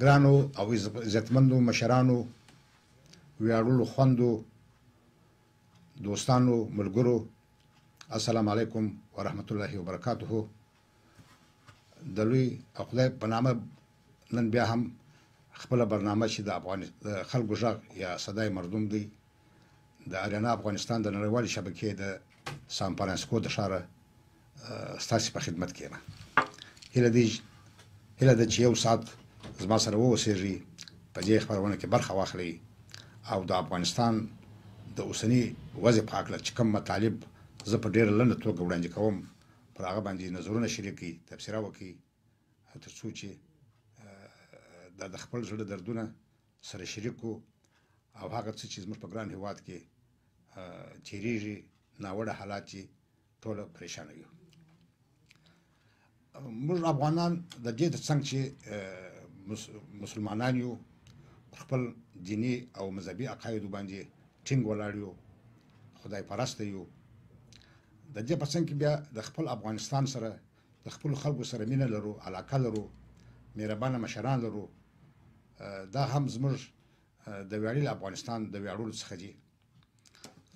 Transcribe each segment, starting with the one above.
ګرانو او عزتمندو مشرانو ویاړلو خوندو دوستانو ملګرو السلام علیکم ورحمت الله وبرکاته د لوی خدای په نامه نن بیا هم خپل برنامه چې د افغان خلکو ژغ یا صداي مردم دی د اریانا افغانستان د نړیوالې شبکې د سان فرانسیسکو د ښاره ستاسو په خدمت کې یم هله دې هله د چې یو ساعت زما سره ووسېږي په دې خبرونه کې برخه واخلي او د افغانستان د اوسنی وضع په اړه چې کوم مطالب زه په ډیره لنډه توګه وړاندې کوم پر هغه باندې نظرونه شریک کړي تبصره وکړي ترڅو چې د خپل زړه دردونه سره شریک کو او هغه څه چې زموږ په ګران هیواد کې تیریږي ناوړه حالات چې ټول پریشان یو موږ افغانان د دې څنګه چې مسلمانان یو خپل دینی او مذهبي عقایدو باندې ټینګ ولاړ یو خدای پرست یو د دې په څنګه کې بیا د خپل افغانستان سره د خپل خلکو سره مینه لرو علاقه لرو مهربانه مشران لرو دا هم زموږ د ویاړلي افغانستان د ویاړونو څخه دي.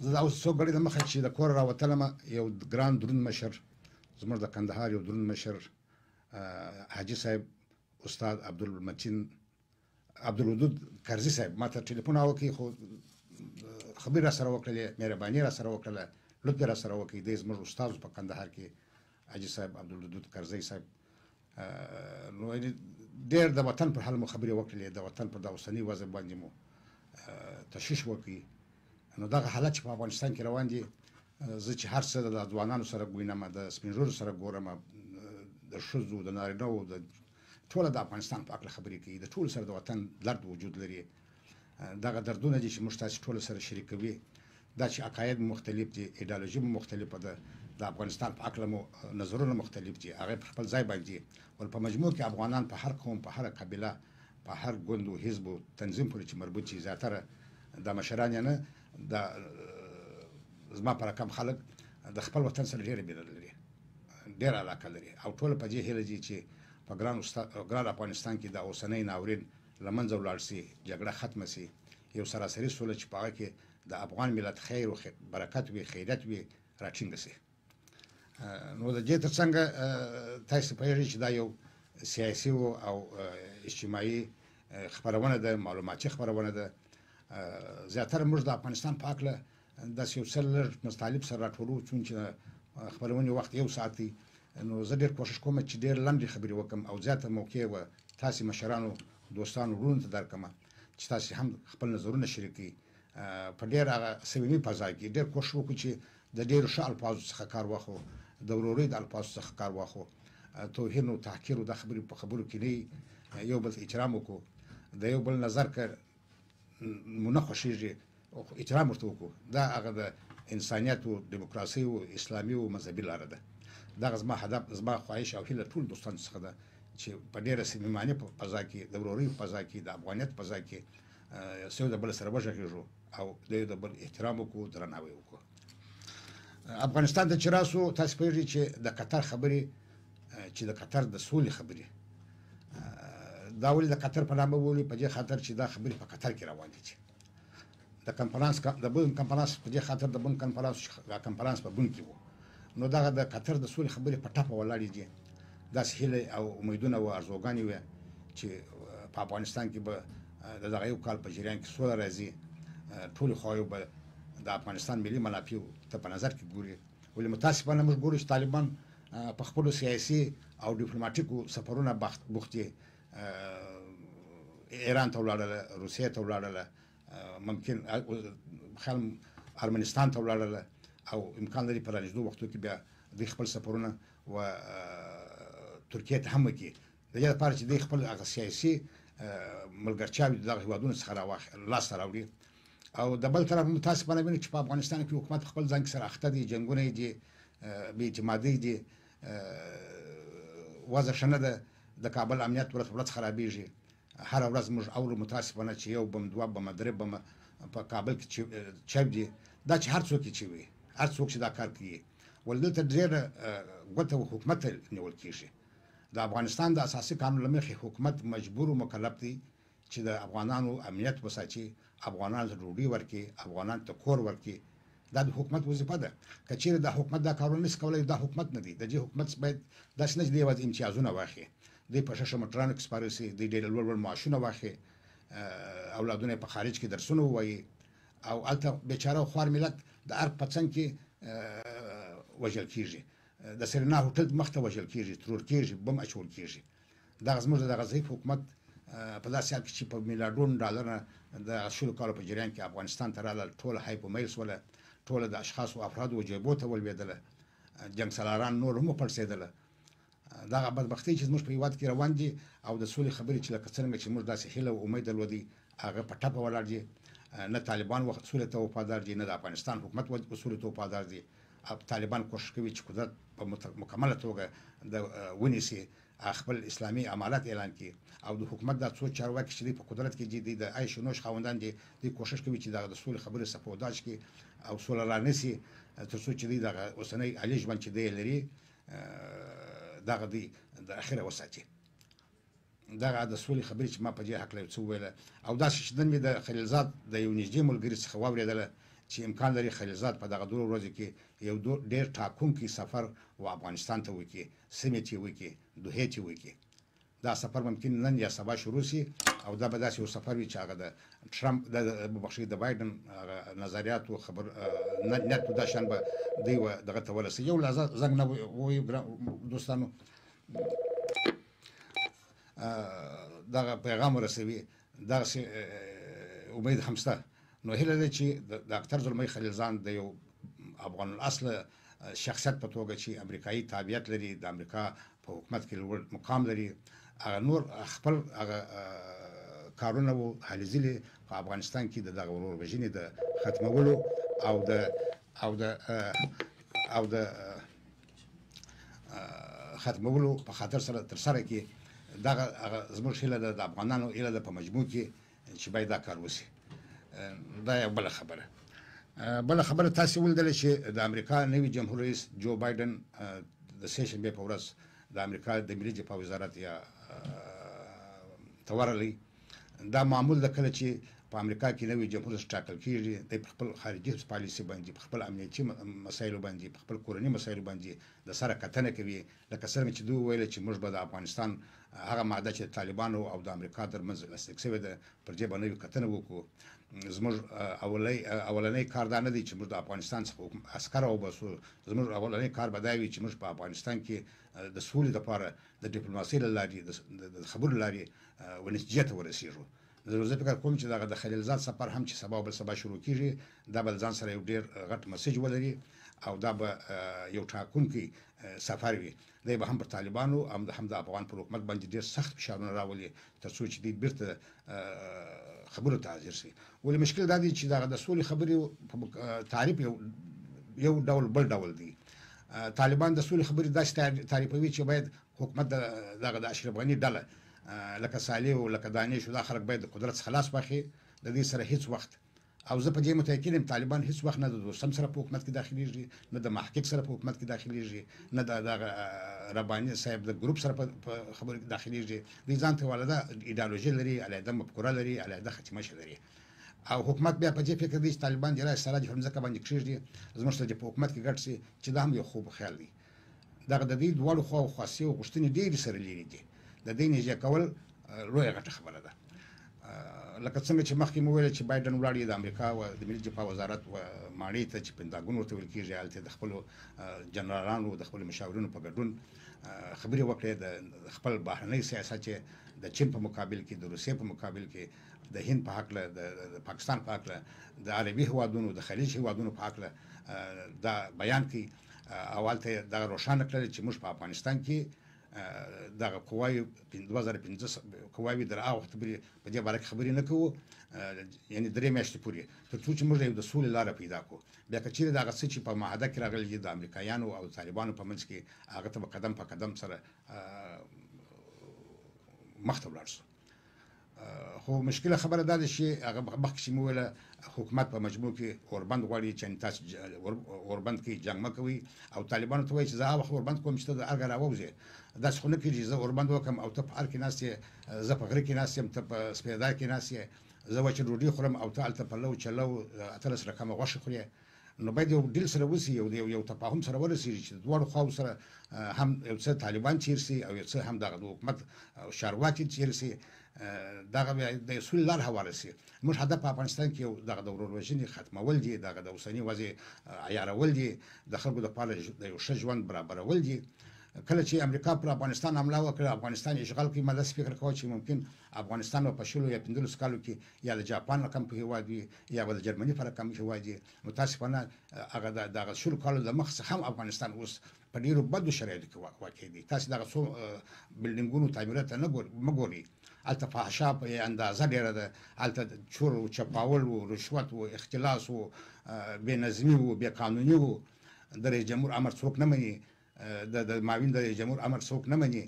زه دا اوس څو ګړۍ د مخه چې د کوره راوتلم یو ګران دروند مشر زموږ د کندهار یو دروند مشر حاجي صاحب استاد عبدالمتین عبدالودود کرزي صاحب ما ته ټلیفون راوکړي خو خبرې را سره وکړلې مهرباني را سره وکړله لطف را سره وکړي دی زموږ استاد په کندهار کې حاجي صاحب عبدالودود کرزی صاحب نو یعنی ډېر د وطن پر حال مو خبرې وکړلې د وطن پر دا اوسنۍ وضع باندې مو تشویش وکړي نو دغه حالت چې په افغانستان کې روان دي زه چې هر څه د ځوانانو سره ګوینم د سپینږورو سره ګورم د ښځو د نارینهو د ټوله د افغانستان په اړه خبرې کوي د ټولو سره د وطن درد وجود لري دغه دردونه دي چې موږ تاسې ټولو سره شریکوي، دا چې عقاید مو مختلف دي، ایډیالوژي مو مختلفه ده، د افغانستان په هکله مو نظرونه مختلف دي، هغه پر خپل ځای باندې دي، ول په مجموع کې افغانان په هر قوم، په هره قبیله، په هر ګوند و حزب و تنظیم پورې چې مربوط دي، زیاتره دا مشران یې نه، دا زما په رقم خلک د خپل وطن سره ډېره مینه لري، ډېره علاقه لري او ټول په دې هیله دي چې په ګران ګران افغانستان کې دا اوسنی ناورین له منځه ولاړ سي، جګړه ختمه سي، یو سراسري سوله چي په هغه کي د افغان ملت خیر و برکت وي، خیریت وي، را ټینګه سي. نو د دې تر څنګ تاسي پوهېږئ چي دا یو سیاسي او اجتماعي خپرونه ده، معلوماتي خپرونه ده، زیاتره موږ د افغانستان په هکله داسې یو څه لږ مطالب سره راټولو چون چې خبرونې وخت یو ساعت دی نو زه ډېر کوشش کوم چې ډېر لنډې خبرې وکم او زیاته موقع و تاسې مشرانو دوستانو وروڼو ته درکم چې تاسې هم خپل نظرونه شریک کړئ په ډېر هغه صمیمي فضا کې ډېر کوښښ وکړو چې د ډېرو ښه الفاظو څخه کار واخلو د ورورۍ د الفاظو څخه کار واخلو توهین او تحقیر او دا خبرې په خبرو کې نه یو بل ته احترام وکړو د یو بل نظر که مو نه خوښیږي احترام ورته وکړو دا هغه د انسانیت او دیموکراسي او اسلامي او مذهبي لاره ده دغه زما هدف زما خواهش او هیله ټول دوستانو څخه ده چې په ډیره صمیمانه فضا کې د ورورۍ فضا کې د افغانیت فضا کې سیو د بل سره وژغېږو او د یو د بل احترام وکړو درناوی وکړو افغانستان ته چې راسو تاسو پوهیږئ چې د قطر خبرې چې د قطر د سولې خبرې دا ولې د قطر په نامه بولي په دې خاطر چې دا خبرې په قطر کې روانې دي د کنفرانس د بن کنفرانس په دې خاطر د بن کنفرانس د کنفرانس په بن کې وو نو دغه د قطر د سولې خبرې په ټاپه ولاړې دي دا هیله او امیدونه او ارزوګانې وي چې په افغانستان کې به د دغه یو کال په جریان کې سوله راځي ټول خواو به د افغانستان ملي منافع ته په نظر کې ګوري ولې متاسفانه موږ ګورو چې طالبان په خپلو سیاسي او ډیپلوماټیکو سفرونه بخت بوخت دي ایران ته ولاړل روسیې ته ولاړل ممکن خل ارمنستان ته ولاړل او امکان لري په رانږدو وختو کې بیا د خپل سفرونه و ترکیه ته هم وکړي د دې لپاره چې د خپل هغه سیاسي ملګرتیاوې دغه هیوادونو څخه راوخ لاس راوړي او د بل طرف متاسفانه وینو چې په افغانستان کې حکومت خپل ځان کې سره اخته دی جنگونه یې دي بې اعتمادۍ دي وضع ښه نه ده د کابل امنیت ورځ ورځ خرابېږي هره ورځ موږ اورو متاسفانه چې یو بم دوه بمه درې بمه په کابل کې چې چاودي دا چې هر څوک چې وي هر څوک چې دا کار کوي ول دلته ډېره ګوته حکومت نیول کېږي د افغانستان د اساسي قانون له مخې حکومت مجبور او مکلف دی چی د افغانانو امنیت وساتی افغانانو ته ډوډی ورکی افغانانو ته کور ورکی دا د حکومت وظیفه ده که چیری دا حکومت دا کارونه نشی کولای نو دا حکومت نه دی ددی حکومت باید داسی نه چی دی یوازی امتیازونه واخی دی په ښه ښه موټرانو کی سپاره سی دی ډیر لوړ لوړ معاشونه واخی اولادونه یی په خارج کی درسونه ووایی او هلته بیچاره او خوار ملت د ارګ په څنګ کی وژل کیږی د سرینا هوټل مخته وژل کیږی ترور کیږی بم اچول کیږی دغه زموږ دغه ضعیف حکومت په داسې حال کې چې په میلاډون ډالر د شلو کالو په جریان کې افغانستان ته رااله ټوله هایپو میل سوله ټوله د اشخاص او افراد و جیبو ته ولویدله جنگ سلاران نور هم پړسیدله دغه بدبختی چې زموږ په هیواد کې روان دي او د سولې خبرې چې لکه څنګه چې موږ داسې هیله او امید درلودي هغه په ټپه ولاړ دي نه طالبان سولې ته وفادار دي نه د افغانستان حکومت سولې ته وفادار دي طالبان کوښښ کوي چې قدرت په مکمله توګه د ونیسي خپل اسلامي امارت اعلان کړي او د حکومت دا څو چارواکي چې دوی په قدرت کې دي دوی د عیش و نوش خاوندان دي دوی کوښښ کوي چې دغه د سولې خبرې سپوداج کړي او سوله رانیسي تر څو چې دوی دغه اوسنی عالي ژوند چې دی لري دغه دوی د اخره وساتي دغه د سولې خبرې چې ما په دې هکله یو څه وویل او داسې چې نن مې د خلیلزاد د یو نږدې ملګري څخه واورېدل چې امکان لري خلیلزاد په دغه درو ورځو کې یو ډېر ټاکونکی سفر و افغانستان ته وکړي، سمیټ یې وکړي، دوحې ته وکړي. دا سفر ممکن نن یا سبا شروع شي او دا به داسې یو سفر وي چې هغه د ټرمپ د وبخښئ د بایډن هغه نظریات و خبر نیت و دا شیان به دوی و دغه ته ورسوي. یو لحظه زنګ نه وویو دوستانو. دغه پیغام ورسوي داسې امید هم شته نو هیله ده چې د ډاکټر زلمی خلیلزان د یو افغان الاصل شخصیت په توګه چې امریکایي تابعیت لري د امریکا په حکومت کې لوړ مقام لري هغه نور خپل هغه کارونه وو هلې ځلې په افغانستان کې د دغه ورور وژنې د ختمولو او د او د او د ختمولو په خاطر سره تر سره کې دغه زموږ هیله ده د افغانانو هیله ده په مجموع کې چې باید دا کار وشي دا یو بل خبره بل خبره تاسو ولدل چې د امریکا نوی جمهور رئیس جو بایدن د سه شنبه په ورځ د امریکا د ملي دفاع وزارت یا تورلی دا معمول ده کله چی په امریکا کی نوی جمهور رئیس ټاکل کیږی دی په خپل خارجی پالیسی باندی په خپل امنیتی مسایلو باندی په خپل کورنی مسایلو باندی د سره کتنه کوی لکه څرنګه چی دوی وویل چی موږ به د افغانستان هغه معاهده چی د طالبانو او د امریکا تر منځ لاسلیک شوی ده پر دی به نوی کتنه وکړو زموږ اولنی کار دا ندی چی موږ د افغانستان څخه عسکر راوباسو زموږ اولنی کار به دا وی چی موږ په افغانستان کی د سولې لپاره د ډیپلوماسۍ له لارې د خبرو له لارې و نتیجې ته ورسېږو نو زه فکر کوم چې دغه د خلیلزاد سفر هم چې سبا او بل سبا شروع کېږي دا به له ځان سره یو ډېر غټ مسج ولري او دا به یو ټاکونکی سفر وي دی به هم پر طالبانو هم د هم د افغان پر حکومت باندې ډېر سخت فشارونه راولي تر څو چې دوی بیرته خبرو ته حاضر شي ولې مشکل دا دی چې دا د سولې خبرې تعریف یو یو ډول بل ډول دی طالبان د سولې خبرې داسې تعریفوي چې باید حکومت دغه د اشرف غني ډله لکه صالح او لکه دانش دا خلک باید د قدرت څخه لاس واخلي د دې سره هیڅ وخت او زه په دې متأکد یم طالبان هیڅ وخت نه د دوستم سره په حکومت کې داخليږي نه د محقق سره په حکومت کې داخليږي نه د رباني صاحب د ګروپ سره په خبرو کې داخليږي دوی ځان ته یوه علیحده ایډیالوژي لري، علیحده مفکوره لري، علیحده خچ مچ لري او حکومت بیا په دې فکر دی چې طالبان دې راشي سراج پر مځکه باندې کښېږدي، زموږ سره دې په حکومت کې ګډ شي، چې دا هم یو خوب و خیال دی. دغه د دوی دواړو خواوو خواسې او غوښتنې ډېرې سره لېرې دي. د دې نږدې کول لویه غټه خبره ده. لکه څنګه چې مخکې مو ویل چې بایډن ولاړ یې د امریکا و د ملي دفاع وزارت و ماڼۍ ته چې پنتاګون ورته ویل کېږي، هلته یې د خپلو جنرالانو، د خپلو مشاورینو په ګډون خبرې وکړې د خپل بهرنۍ سیاست چې د چین په مقابل کې د روسیې په مقابل کې د هند په حق له د پاکستان په حق له د عربي هوادونو د خلیج هوادونو په حق له دا بیان کوي اول ته دا روښانه کړل چې موږ په افغانستان کې دغه قواوي 2015 قواوي در هغه وخت پورې په دې باره کې خبرې نه کوو یعنی درې میاشتې پورې تر څو چې موږ یو د سولې لاره پیدا کړو بیا که چیرې د هغه څه چې په معاهده کې راغلي دي د امریکایانو او طالبانو په منځ کې هغه ته به قدم په قدم سره مخ ته ولاړ شو خو مشکله خبره دا ده چې هغه مخکې چې مو ویل حکومت په مجموع کې اوربند غواړي چې تاسو اوربند کې جنگ مکوي او طالبانو ته وایي چې زه هغه وخت اوربند کوم چې ته د ارګ راووځې داسې خو نه کېږي چې زه اوربند وکم او ته په ارګ کې ناست یې زه په غره کې ناست یم ته په سپېدار کې ناست یې زه وچه ډوډۍ خورم او ته هلته پلو چلو اتلس رقمه غوښه خورې نو باید یو ډیل سره وسی یو یو یو تفاهم سره ورسیږي چې دواړو خواو سره هم یو څه طالبان تیر سي او یو څه هم دغه د حکومت چارواکي تیر سي دغه د سولې لار هواره سي موږ هدف په افغانستان کې یو دغه د ورور وژنې ختمول دي دغه د اوسني وضع عیارول دي د خلکو لپاره د یو ښه ژوند برابرول دي کله چې امریکا پر افغانستان حمله وکړه افغانستان اشغال کوي ما داسې فکر کاوه چې ممکن افغانستان به په شلو یا پنځلسو کالو کې یا د جاپان رقم په هېواد وي یا به د جرمني په رقم هېواد وي. متاسفانه هغه د هغه شلو کالو د مخ څخه هم افغانستان اوس په ډېرو بدو شرایطو کې واقع دی. تاسې دغه څو بلډنګونو تعمیرات ته نه مه ګورئ. هلته فحشا په یې اندازه ډېره ده. هلته چور و، چپاول و، رشوت و، اختلاس و، بې نظمي و، بې قانوني و. د رئیس جمهور امر څوک نه مني. د د معاون د رئیس جمهور امر څوک نه مني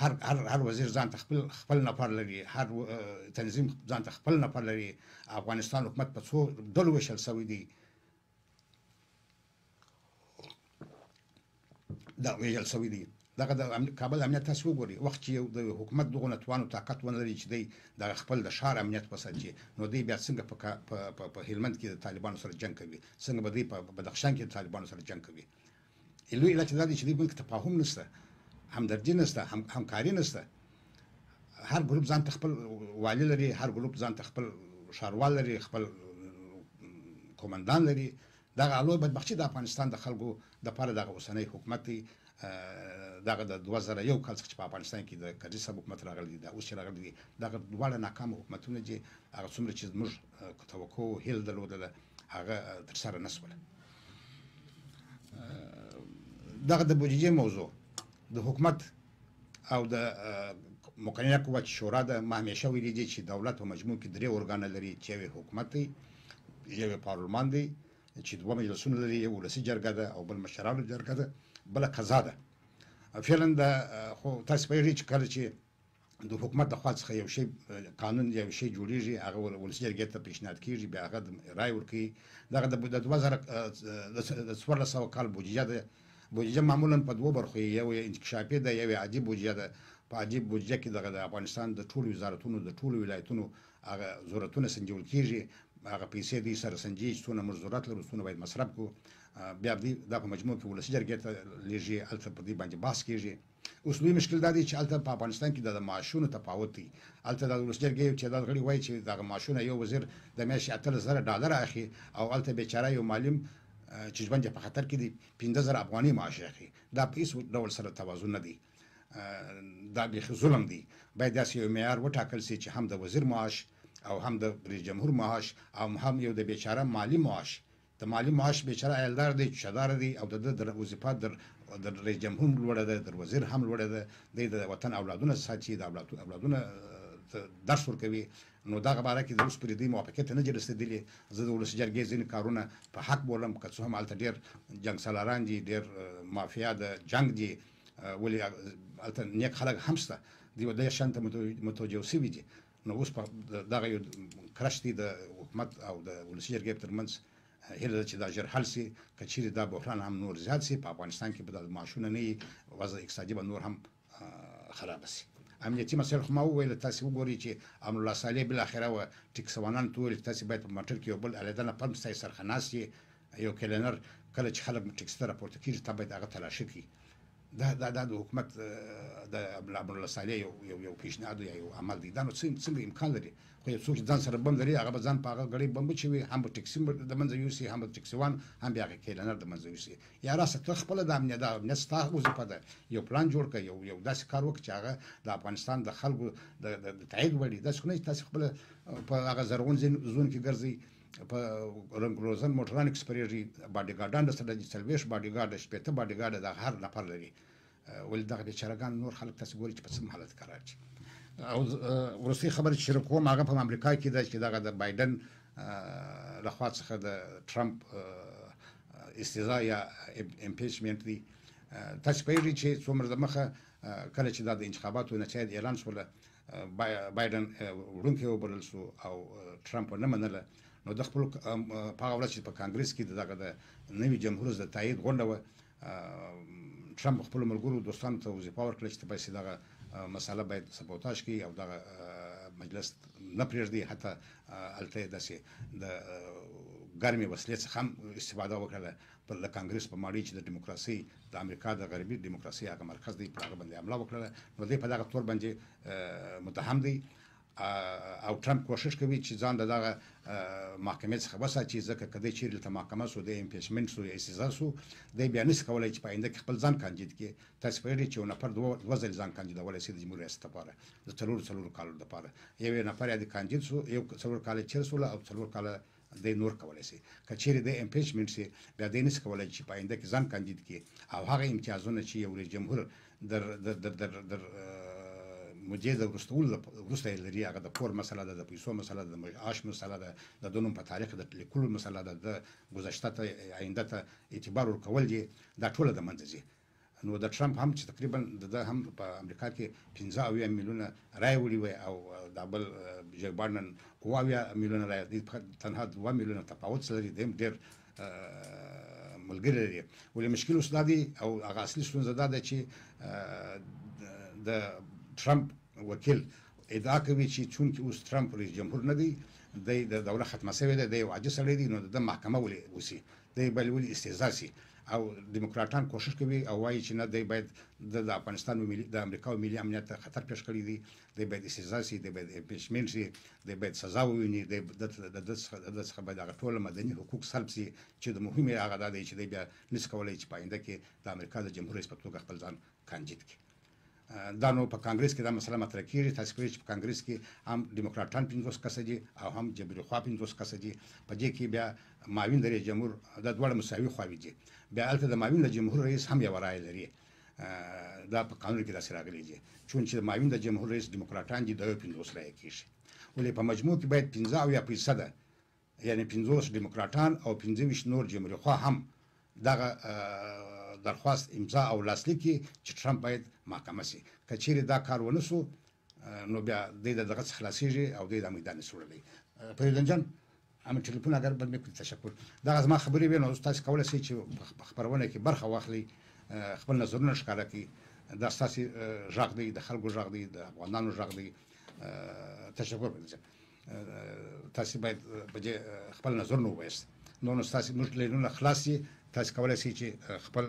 هر هر هر وزیر ځان ته خپل خپل نفر لري هر تنظیم ځان ته خپل نفر لري افغانستان حکومت په څو ډلو وشل شوی دی دا ویل شوی دی دغه د کابل امنیت تاسو وګورئ وخت چې د حکومت دغه نتوانو طاقت ونه لري چې دی د خپل د شهر امنیت وساتي نو دی بیا څنګه په په هلمند کې د طالبانو سره جنگ کوي څنګه به دی په بدخشان کې د طالبانو سره جنگ کوي لوی علت دا دی چې دوی منځ کې تفاهم نشته همدردي نشته هم همکاري نشته هر ګروپ ځان ته خپل والي لري هر ګروپ ځان ته خپل ښاروال لري خپل کومندان لري دغه لوی بدبختي د افغانستان د خلکو د پاره دغه اوسنۍ حکومت دی دغه د 2001 کال څخه چې په افغانستان کې د کرزي صاحب حکومت راغلی دی دا اوس چې راغلی دی دغه دواړه ناکام حکومتونه چې هغه څومره چې موږ که توقع او هیله درلودله هغه ترسره نه شول دغه د بودجې موضوع د حکومت او د مقننه قوت شورا ده ما همیشه ویلي دي چې دولت په مجموع کې درې ارګان لري چې یو حکومت دی یو پارلمان دی چې دوه مجلسونه لري یو ولسي جرګه ده او بل مشرانو جرګه ده بل قضا ده فعلا دا خو تاسو پوهیږئ چې کله چې د حکومت د خوا څخه یو شی قانون یا یو شی جوړیږي هغه ولسي جرګې ته پیشنهاد کیږي بیا هغه رای ورکوي دغه د 2014 کال بودجه ده بودجه معمولا په دوو برخو یو یې انکشافي ده یو یې عادي بودجه ده په عادي بودجه کې دغه د افغانستان د ټولو وزارتونو د ټولو ولایتونو هغه ضرورتونه سنجول کیږي هغه پیسې دوی سره سنجي چې څونه موږ ضرورت لرو څونه باید مصرف کړو بیا دوی دا په مجموع کې ولسي جرګې ته لیږي هلته پر دې باندې بحث کیږي اوس لوی مشکل دا دی چې هلته په افغانستان کې د معاشونو تفاوت دی. هلته د ولسجرګې یو تعداد غړي وايي چې دغه معاشونه یو وزیر د میاشتې اتلس زره ډالره اخلي او هلته بېچاره یو معلم چې ژوند یې په خطر کې دی پنځه زره افغانۍ معاش اخلي. دا په هېڅ ډول سره توازن نه دی. دا بیخي ظلم دی. باید داسې یو معیار وټاکل شي چې هم د وزیر معاش او هم د رئیس جمهور معاش او هم یو د بېچاره معلم معاش د مالي معاش بېچاره ايلدار دی چوچه دار دی او د ده در وظيفه در در رئيس جمهور هم لوړه ده در وزير هم لوړه ده دی د وطن اولادونه ساتي د اولاد اولادونه ته درس ورکوي نو دغه باره کې د اوس پورې دی موافقې ته نه دي رسېدلي زه د ولسي جرګې ځينې کارونه په حق بولم که څه هم هلته ډېر جنګ سالاران دي ډېر مافيا د جنګ دي ولې هلته نېک خلک هم شته دوی دې شان ته متوجه شوي دي نو اوس په دغه یو کرش دی د حکومت او د ولسي جرګې ترمنځ هیله ده چې دا ژر حل سي که چیرې دا بحران هم نور زیات سي په افغانستان کې به دا معاشونه نه وي وضع اقتصادي به نور هم خراب سي امنیتي مسایل خو ما وویل تاسو وګورئ چې امر الله صالح بالاخره و ټیکسوانان ته وویل چې تاسو باید په موټر کې یو بل علیحده نه پمپ ستاسو سرخه ناست یې یو کلینر کله چې خلک ټکسي ته راپورته کیږي ته باید هغه تلاشي کړي دا دا دا د حکومت د امرالله صالح یو یو یو پیشنهاد یا یو عمل دی دا نو څنګه څنګه امکان لري خو یو څوک ځان سره بم لري هغه به ځان په هغه غړي بم چې وي هم ټکسي د منځ یو سي هم ټکسي وان هم بیا هغه کلینر د منځ یو سي یا راسه ته خپل د امنیت د امنیت ستا وظیفه ده یو پلان جوړ کړه یو یو داسې کار وکړه چې هغه د افغانستان د خلکو د تایید وړي داسې نه تاسو خپل په هغه زرغون زون کې ګرځي په رنګ روزن موټرانو کې سپریږي باډي ګارډان سره د 40 باډي ګارډ شپېته باډي ګارډ د هر نفر لري ولې دغه بیچارهګان نور خلک تاسو ګوري چې په سم حالت قرار دي او ورسې خبره چې شروع کوم هغه په امریکا کې ده چې دغه د بایدن لخوا څخه د ترامپ استیزا یا امپیچمنت دی تاسو پیږي چې څومره د مخه کله چې دا د انتخاباتو نتایج اعلان شول بایډن وړونکی وبلل شو او ټرمپ ونه منله نو د خپل په هغه ورځ چې په کانګرس کې دغه د نوي جمهور رئیس د تایید غونډه وه ټرمپ خپل ملګرو دوستانو ته وظیفه ورکړه چې تاسو دغه مسله باید سبوتاج کړئ او دغه مجلس نه پرېږدي حتی الته داسې د ګرمې وسلې څخه هم استفاده وکړه پر د کانګرس په ماڼۍ چې د ډیموکراسۍ د امریکا د غربي ډیموکراسۍ هغه مرکز دی پر هغه باندې حمله وکړله نو دی په دغه تور باندې متهم دی او ټرمپ کوشش کوي چې ځان د دغه محکمې څخه وساتي ځکه کدی چیرې لته محکمه سو د امپیچمنت سو یا سزا سو د بیا نس کولای چې پاینده کې خپل ځان کاندید کې تاسو پیری چې یو نفر دوه دوه ځل ځان کاندیدولای شي د جمهور ریاست لپاره د څلور څلور کالو لپاره یو نفر یې کاندید سو یو څلور کال چیر سو او څلور کال دی نور کولای شي که چیرې دی امپیچمنټ شي بیا دی نشي کولای چې په آینده کې ځان کاندید کړي او هغه امتیازونه چې یو رئیس جمهور در در در در, در مودې د وروستولو وروسته یې لري هغه د پور مسله ده د پیسو مسله ده د معاش مسله ده د دونو په تاریخ د لیکلو مسله ده د گذشته ته آینده ته اعتبار ورکول دي دا ټوله د منځه ځي نو د ټرمپ هم چې تقریبا د ده هم په امریکا کې پنځه اویا میلیونه رایې وړي وې او دا بل جی بایډن اووه اویا میلیونه رایې دی فقط تنها دوه میلیونه تفاوت لري دی هم ډېر ملګری لري ولې مشکل اوس دا دی او هغه اصلي ستونزه دا ده چې د ټرمپ وکیل ادعا کوي چې چونکې اوس ټرمپ رئیس جمهور نه دی د دوره ختمه شوې ده د یو عاجز سړی دی نو د محکمه ولې وسی دی باید ولې استهزاء شي او دیموکراټان کوشش کوي او وایي چې نه دی باید د د افغانستان او ملي د امریکا او ملي امنیت ته خطر پیښ کړی دی دی باید استهزاء شي دی باید امپیچمنټ شي دی باید سزا وویني دی د د د څخه باید هغه ټول مدني حقوق سلب شي چې د مهمه هغه دا دی چې دی بیا نس کولای چې پاینده کې د امریکا د جمهور رئیس په توګه خپل ځان کاندید کړي دا نو په کانګرس کې دا مسله مطرح کیږي تاسو پوهیږئ چې په کانګرس کې هم ډیموکراټان پنځوس کسه دي او هم جمهوري خوا پنځوس کسه دي په دې کې بیا معاون د رئیس جمهور دا دواړه مساوي خواوې دي بیا هلته د معاون د جمهور رئیس هم یوه رایه لري دا په قانون کې داسې راغلي دي چون چې معاون د جمهور رئیس ډیموکراټان دي دا یو پنځوس رایه کیږي ولې په مجموع کې باید پنځه او یا فیصده یعنې پنځوس ډیموکراټان او پنځه ویشت نور جمهوریخواه هم دغه درخواست امضا او لاسلیک کړي چې ټرمپ باید محکمه شي. که چیرې دا کار ونه شو نو بیا دی د دغه څخه خلاصیږي او دی دا میدان یې سوړلی. فریدون جان همین ټلیفون اگر بند میکنی تشکر. دغه زما خبرې وې نو تاسې کولای شئ چې په خپرونه کې برخه واخلئ خپل نظرونه ښکاره کړئ. دا ستاسې ږغ دی، د خلکو ږغ دی، د افغانانو ږغ دی. تشکر فریدون جان. تاسو باید په دې خپل نظر نو وایست نو نو تاسو موږ له نو خلاص یې تاسو کولای شئ چې خپل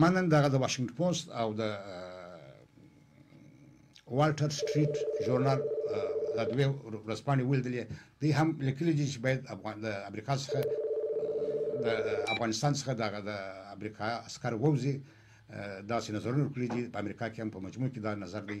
ما نن دغه د واشنګټن پوسټ او د والټر سټریټ ژورنال د دوی ورځپاڼې ولیدلې دوی هم لیکلي دي چې باید افغان د امریکا څخه د افغانستان څخه دغه د امریکا عسکر ووځي داسې نظرونه کړی دي په امریکا کې هم په مجموع کې دا نظر دی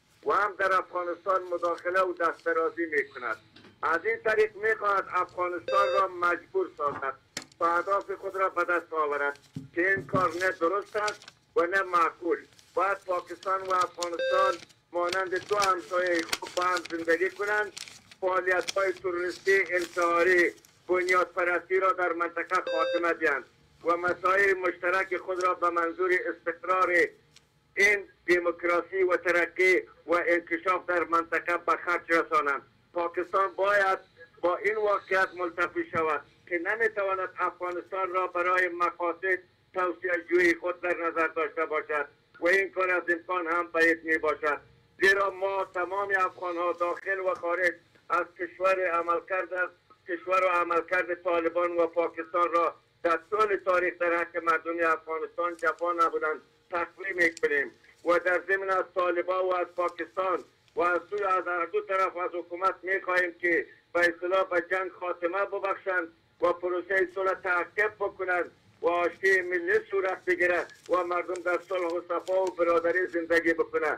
و هم در افغانستان مداخله و دسترازی می از این طریق میخواهد افغانستان را مجبور سازد و اهداف خود را به دست آورد که این کار نه درست است و نه معقول باید پاکستان و افغانستان مانند دو همسایه خوب با هم زندگی کنند فعالیت های تروریستی انتحاری بنیاد پرستی را در منطقه خاتمه دهند و مسائل مشترک خود را به منظور استقرار هند دموکراسی و ترقی و انکشاف در منطقه به خرج رسانند. پاکستان باید با این واقعیت ملتفی شود که نمی تواند افغانستان را برای مقاصد توسعه جویی خود در نظر داشته باشد و این کار از امکان هم بعید می باشد زیرا ما تمام افغانها داخل و خارج از کشور عملکرد از کشور و عملکرد طالبان و پاکستان را در طول تاریخ در حق مردم افغانستان جفا نبودن تقوی میکنیم و در ضمن از طالبا و از پاکستان و از سوی از هر دو طرف از حکومت میخواهیم که به اصطلاح به جنگ خاتمه ببخشند و پروسه صلح تعقب بکنند و آشتی ملی صورت بگیره و مردم در صلح و صفا و برادری زندگی بکنه.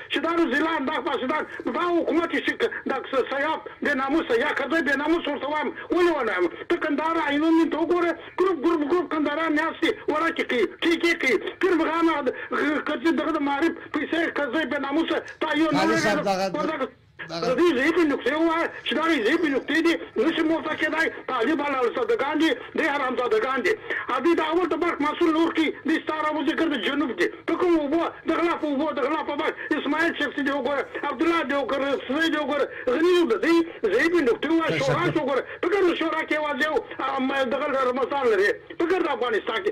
چه دا نو ضلع انداخت باشه دا نو دا حکومت یی چه دا سیاف بی ناموسه یا کرزی بی ناموس ورته وایم ولی ونه وایم ته کندهار عینو مین ته وګوره ګروپ ګروپ ګروپ کندهاریان نیاست دی وړاکی کوی ټیکی کوی پیر مغان کرزی دغه د معارف پیسی کرزی بی ناموسه تا یو نه وړی وردګ د دې ضعیفې نقطې ووایه چې دغې ضعیفې نقطې دې نه شي موفق کېدای، طالب الالساده ګان دې دې حرامزاده ګان دې ادې د اول د برق محصول نور کړي دې ستا را وځي ګرده جنوب کې په کومو اوبو د غلا په اوبو د غلا په برق اسماعیل شخصي دې وګوره عبدالله دې وګوره رسزی دې وګوره غني دې د دې ضعیفې نقطې ووایه شورا کې وګوره په ګرده شورا کې یواځې یو دغه رمضان لرې په ګرده افغانستان کې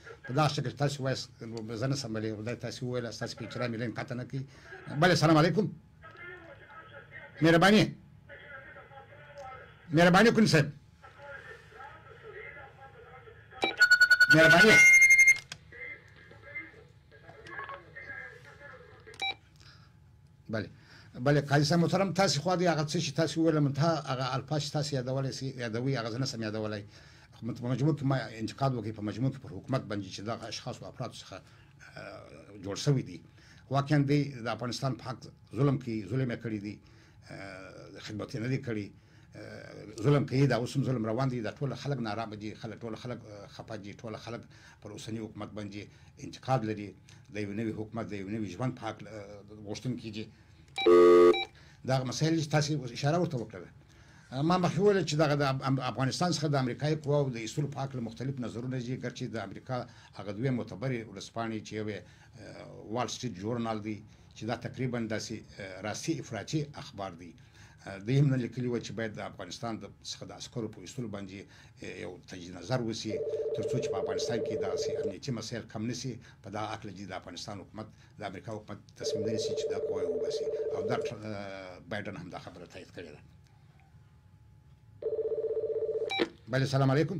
په دغه شکل تاسو وایس زه نه سم بلې خدای تاسو وویل تاسو په احترام لین قطع نه کوي بله سلام علیکم مهرباني مهرباني کن صاحب مهرباني بله بله قاضي صاحب محترم تاسو خو دی هغه څه چې تاسو ویل منتها هغه الفاظ چې تاسو یادولای سي یادوي هغه زه نه سم یادولای په مجموع کې ما انتقاد وکړي په مجموع کې پر حکومت باندې چې دغه اشخاص او افراد څخه جوړ شوی دی واقعا دی د افغانستان په حق ظلم کوي ظلم یې کړی دی خدمت یې نه دی کړی ظلم کوي دا اوس هم ظلم روان دی دا ټول خلک نارامه دي خلک ټول خلک خپه دي ټول خلک پر اوسنی حکومت باندې انتقاد لري د یو نوي حکومت د یو نوي ژوند په حق غوښتونکي دي دا مسایل چې تاسو اشاره ورته وکړه ما مخکې ویل چې دغه د افغانستان څخه د امریکایي قواو د ایستلو په هکله مختلف نظرونه دي ګرچې د امریکا هغه دوې معتبرې ورځپاڼې چې یوې وال سټریټ ژورنال دی چې دا تقریبا داسې راستي افراطي اخبار دی دوی هم لیکلي و چې باید د افغانستان څخه د عسکرو په ایستلو باندې یو تجدید نظر وسي تر څو چې په افغانستان کې دغسې امنیتي مسایل کم نه سي، په دغه هکله دې د افغانستان حکومت له امریکا حکومت تصمیم نه نیسي چې دا قواوې وباسي او دا بایډن هم دا خبره تایید کړې ده. بله سلام علیکم.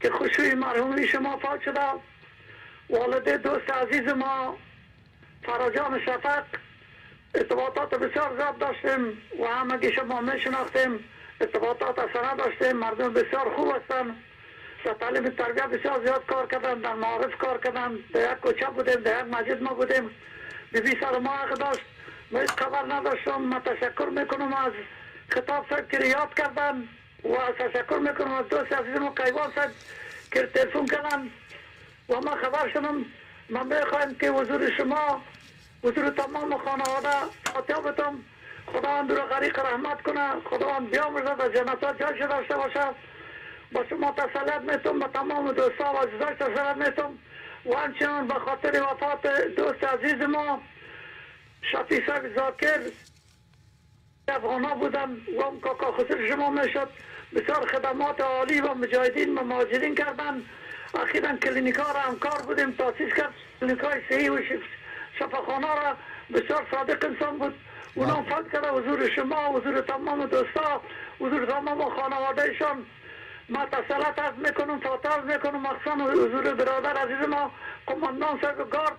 که خوشوی مرحومی شما فوت شده والد دوست عزیز ما فراجان شفق ارتباطات بسیار زیاد داشتیم و همگی ما میشناختیم ارتباطات اصلا داشتیم مردم بسیار خوب هستن در تعلیم تربیه بسیار زیاد کار کردن در معارف کار کردن در یک کوچه بودیم در یک مسجد ما بودیم بی بی سر ما داشت ما هیچ خبر نداشتم ما تشکر میکنم از خطاب صاحب که یاد کردن و تشکر می کنم از دوست عزیز ما کیوان صاحب که تلفون کنم و ما خبر شدم ما می خواهیم که حضور شما حضور تمام خانواده فاتحه بتم خداوند او را غریق رحمت کنه خداوند بیامرزه در جنت ها جایش داشته باشه با شما تسلیت میتم با تمام دوستا و عزیزاش تسلیت میتم و همچنان به خاطر وفات دوست عزیز ما شفیع صاحب زاکر افغانا بودم وام کاکا خضر ژما می شد بسیار خدمات عالی و مجاهدین و مهاجرین کردند اخیرا کلینیکا را همکار بودیم تاسیس کرد کلینیکای صحی و شفاخانا را بسیار صادق انسان بود اونام فوت کرده حضور شما حضور تمام دوستا حضور تمام خانواده شان ما تسلط عرض میکنم فاتح عرض میکنم مخصوصا حضور برادر عزیز ما قماندان صاحب گارد.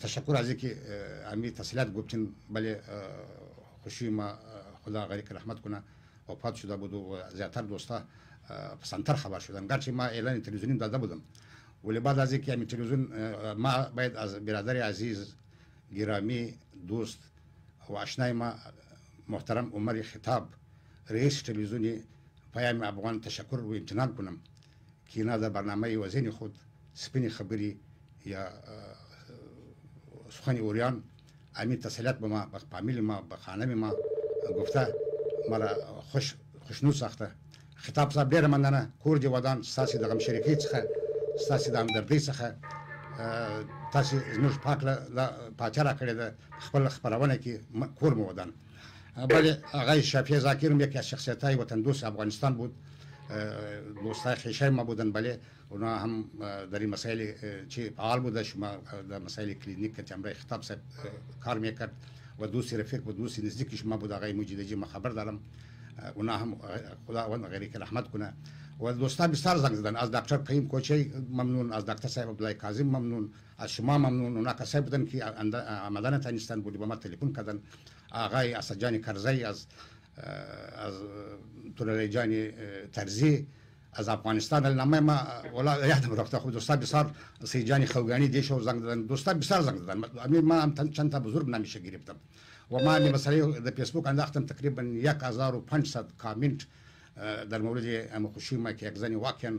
تشکر از اینکه امی تسلیت گفتین بله خوشی ما خدا غریق رحمت کنه وفات شده بود و زیاتر دوستا پسندتر خبر شدن گرچه ما اعلان تلویزیونی داده بودم ولی بعد از اینکه امی تلویزیون ما باید از برادر عزیز گرامی دوست و آشنای ما محترم عمر خطاب رئیس تلویزیون پیام افغان تشکر و امتنان کنم کینه د برنامه یې وزنې خود سپینې خبرې یا سخن اوریان امین تسلیت به ما به فامیل ما به خانم ما گفته مرا خوش خوشنود ساخته خطاب صاحب ډیره مننه کور دی ودان ستاسو د غم شریکۍ څخه ستاسو د همدردۍ څخه تاسو زموږ پاکله دا پاتې را کړې ده خپل خبرونه کې کور مو ودان بله آقای شفیع زاکر هم یکی از شخصیت های وطن دوست افغانستان بود دوستای خیشه ما بودن بله اونا هم در این مسائل چی فعال بوده شما در مسائل کلینیک که همراه خطاب صاحب کار میکرد و دوست رفیق و دوست نزدیک شما بود آقای مجیدجی ما خبر دارم اونا هم خداوند غیری که رحمت کنه و دوستان بسیار زنگ زدن از دکتر فهیم کوچی ممنون از دکتر صاحب عبدالله کاظم ممنون از شما ممنون ناکا صاحب بودن که عملا نتانستن بودی با ما تلفن کردن آقای اسد جان کرزی از از تولای جان ترزی از افغانستان ولی نمای ما ولا یادم رفته خود دوستا بسیار سی جان خوگانی دیش و زنگ دادن دوستا بسیار زنگ دادن امیر ما هم چند تا بزرگ نمیشه گرفتم و ما می مسئله در فیسبوک انداختم تقریبا 1500 کامنت در مورد امخوشی ما که یک زنی واقعا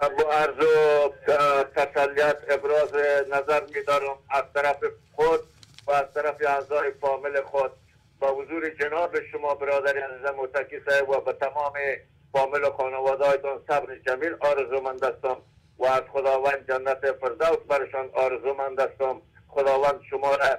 با عرض و تسلیت ابراز نظر می دارم از طرف خود و از طرف اعضاء فامیل خود به حضور جناب شما برادر عزیز متکی صاحب و به تمام فامیل و خانواده هایتان صبر جمیل آرزومند هستم و از خداوند جنت فردوس برشان آرزومند هستم خداوند شما را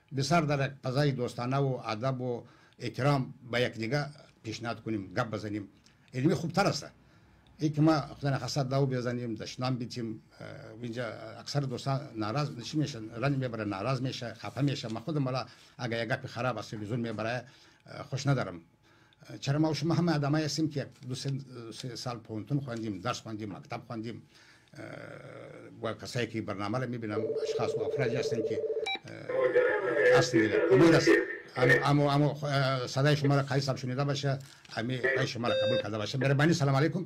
بسار در یک فضای دوستانه و ادب و احترام به یکدیگر پیشنهاد کنیم گپ بزنیم علمی خوب تر است ای که ما خدا نخواسته داو بزنیم دشنام بیتیم اینجا اکثر دوستان ناراض نشی میشه رنج میبره ناراض میشه خفه میشه ما خودم ملا اگر یک گپ خراب از تلویزیون میبره خوش ندارم چرا ما شما همه آدمایی هستیم که دو سه سال پونتون خواندیم درس خواندیم مکتب خواندیم و کسایی که برنامه رو میبینم اشخاص و افرادی هستن که اصل میگن امید است اما اما صدای شما را قیس صاحب شنیده باشه امی قیس شما را قبول کرده باشه مهربانی سلام علیکم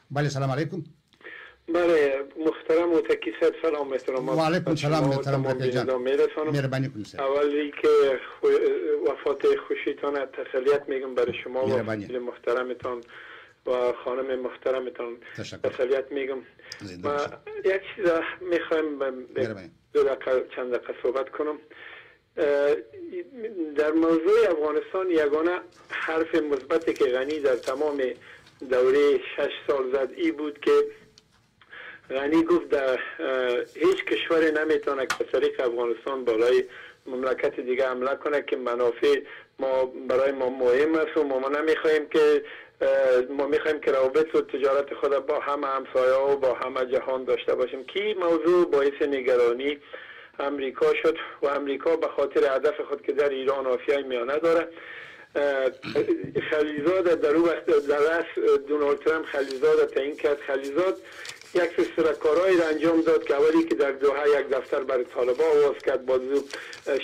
بله سلام علیکم. بله محترم هوتکی صاحب سلام و احترامات بر شما و تمام بینندان می رسانم اولی که وفات خوشی تان تسلیت می گم بر شما و فامیل محترم تان و خانم محترم تان تسلیت می گم و یک چیز می خواهیم دو دقیقه چند دقیقه صحبت کنم در موضوع افغانستان یگانه حرف مثبتی که غنی در تمام دوره شش سال زد ای بود که غنی گفت در هیچ کشوری نمیتونه که طریق افغانستان بالای مملکت دیگه حمله کنه که منافع ما برای ما مهم است و ما نمیخواهیم که ما میخوایم که روابط و تجارت خود با همه همسایه و با همه جهان داشته باشیم که موضوع باعث نگرانی امریکا شد و امریکا به خاطر هدف خود که در ایران آفیای میانه داره خلیزاد در او وقت در رس دونالد ترامپ خلیزاد تعیین کرد خلیزاد یک سلسله کارهایی را انجام داد که اولی که در دوحه یک دفتر برای طالبا آواز کرد باز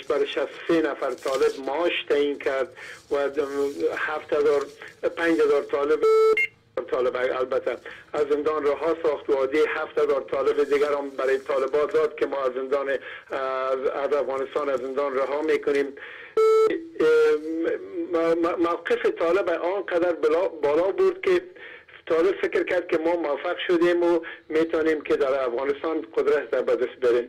برای 63 نفر طالب ماش تعیین کرد و 7000 5000 طالب طالب البته از زندان رها ساخت و عده هفت هزار طالب دیگر هم برای طالبا داد که ما از زندان از افغانستان از زندان رها میکنیم موقف طالب آنقدر بالا بود که تاله فکر کرد که ما موفق شدیم و میتونیم که در افغانستان قدرت در دست بریم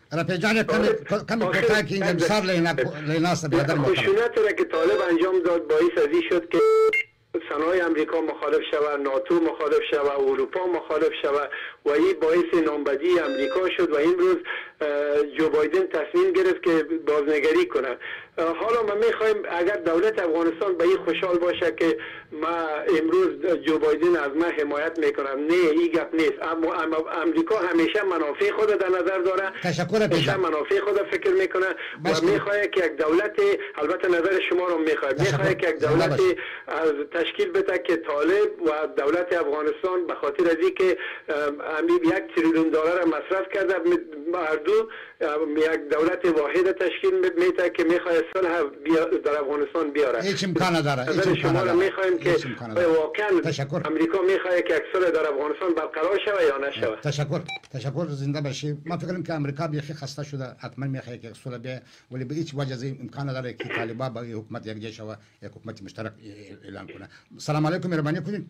که کم که کتاکی امسال لینا سر برادر محترم خشونتی را که طالب انجام داد باعث از این شد که سنای امریکا مخالف شود ناتو مخالف شود اروپا مخالف شود و این باعث نامبدی امریکا شد و روز جو بایدن تصمیم گرفت که بازنگری کنه حالا ما میخوایم اگر دولت افغانستان به این خوشحال باشه که ما امروز جو بایدن از من حمایت میکند نه ای گپ نیست اما امریکا همیشه منافع خود در نظر داره تشکر پدر. همیشه منافع خود فکر میکنه و بشکن. میخواهد که یک دولت البته نظر شما را میخواهد تشکر. میخواهد که یک زنده دولت باشی. از تشکیل بده که طالب و دولت افغانستان بخاطر از اینکه امریکا یک تریلیون دلار مصرف کرده مردم یک دولت واحد تشکیل میته که میخواهد صلح در افغانستان بیارد هیچ امکان نداره نظر شما را میخواهیم که آیا واقعا امریکا میخواهد که یک صلح در افغانستان برقرار شود یا نشود. تشکر تشکر زنده باشی ما فکر کنم که امریکا بیخی خسته شده حتما میخواهد که یک صلح بیاید ولی به هیچ وجه از این امکان نداره که طالبا با این حکومت یکجای شود یک حکومت مشترک اعلان کنه سلام علیکم مهربانی کنید.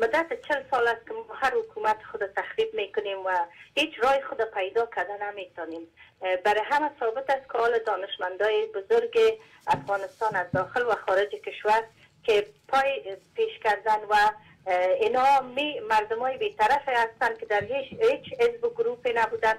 مدت چل سال است که هر حکومت خود تخریب میکنیم و هیچ رای خود پیدا کرده نمیتونیم برای همه ثابت است که حال دانشمندای بزرگ افغانستان از داخل و خارج کشور که پای پیش کردن و اینا می مردم های طرف هستن که در هیچ هیچ حزب و گروپ نبودن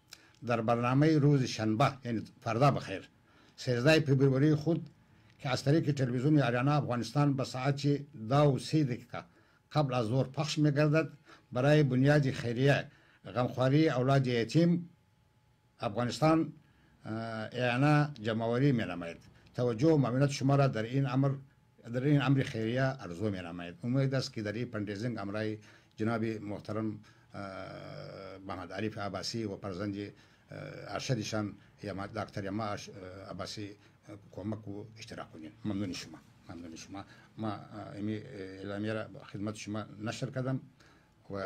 در برنامه روز شنبه یعنی فردا بخیر سیزده فبروری خود که از طریق تلویزیون آریانا افغانستان به ساعت دو و سی دقیقه قبل از ظهر پخش میگردد برای بنیاد خیریه غمخواری اولاد یتیم افغانستان اعانه جمعآوری مینماید توجه و معاونت شما را در این امر در این امر خیریه ارزو می نماید امید است که در این پنډریزنګ امرای جناب محترم محمد عارف عباسی و پرزند ارشدشان یا دکتر یما عباسی کمک و اشتراک کنید ممنون شما ممنون شما ما امی اعلامیه را خدمت شما نشر کردم و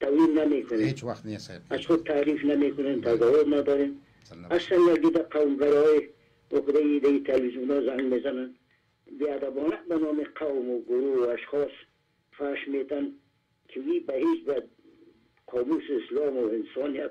توهین نه میکنیم از خود تعریف نمیکنیم تا جواب نداریم اصلا یک دیده قومگراهای عقده ای دی تلویزیونا زنگ میزنند بی ادبانه به نام قوم و گروه و اشخاص فحش میتن که وی به هیچ وجه قاموس اسلام و انسانیت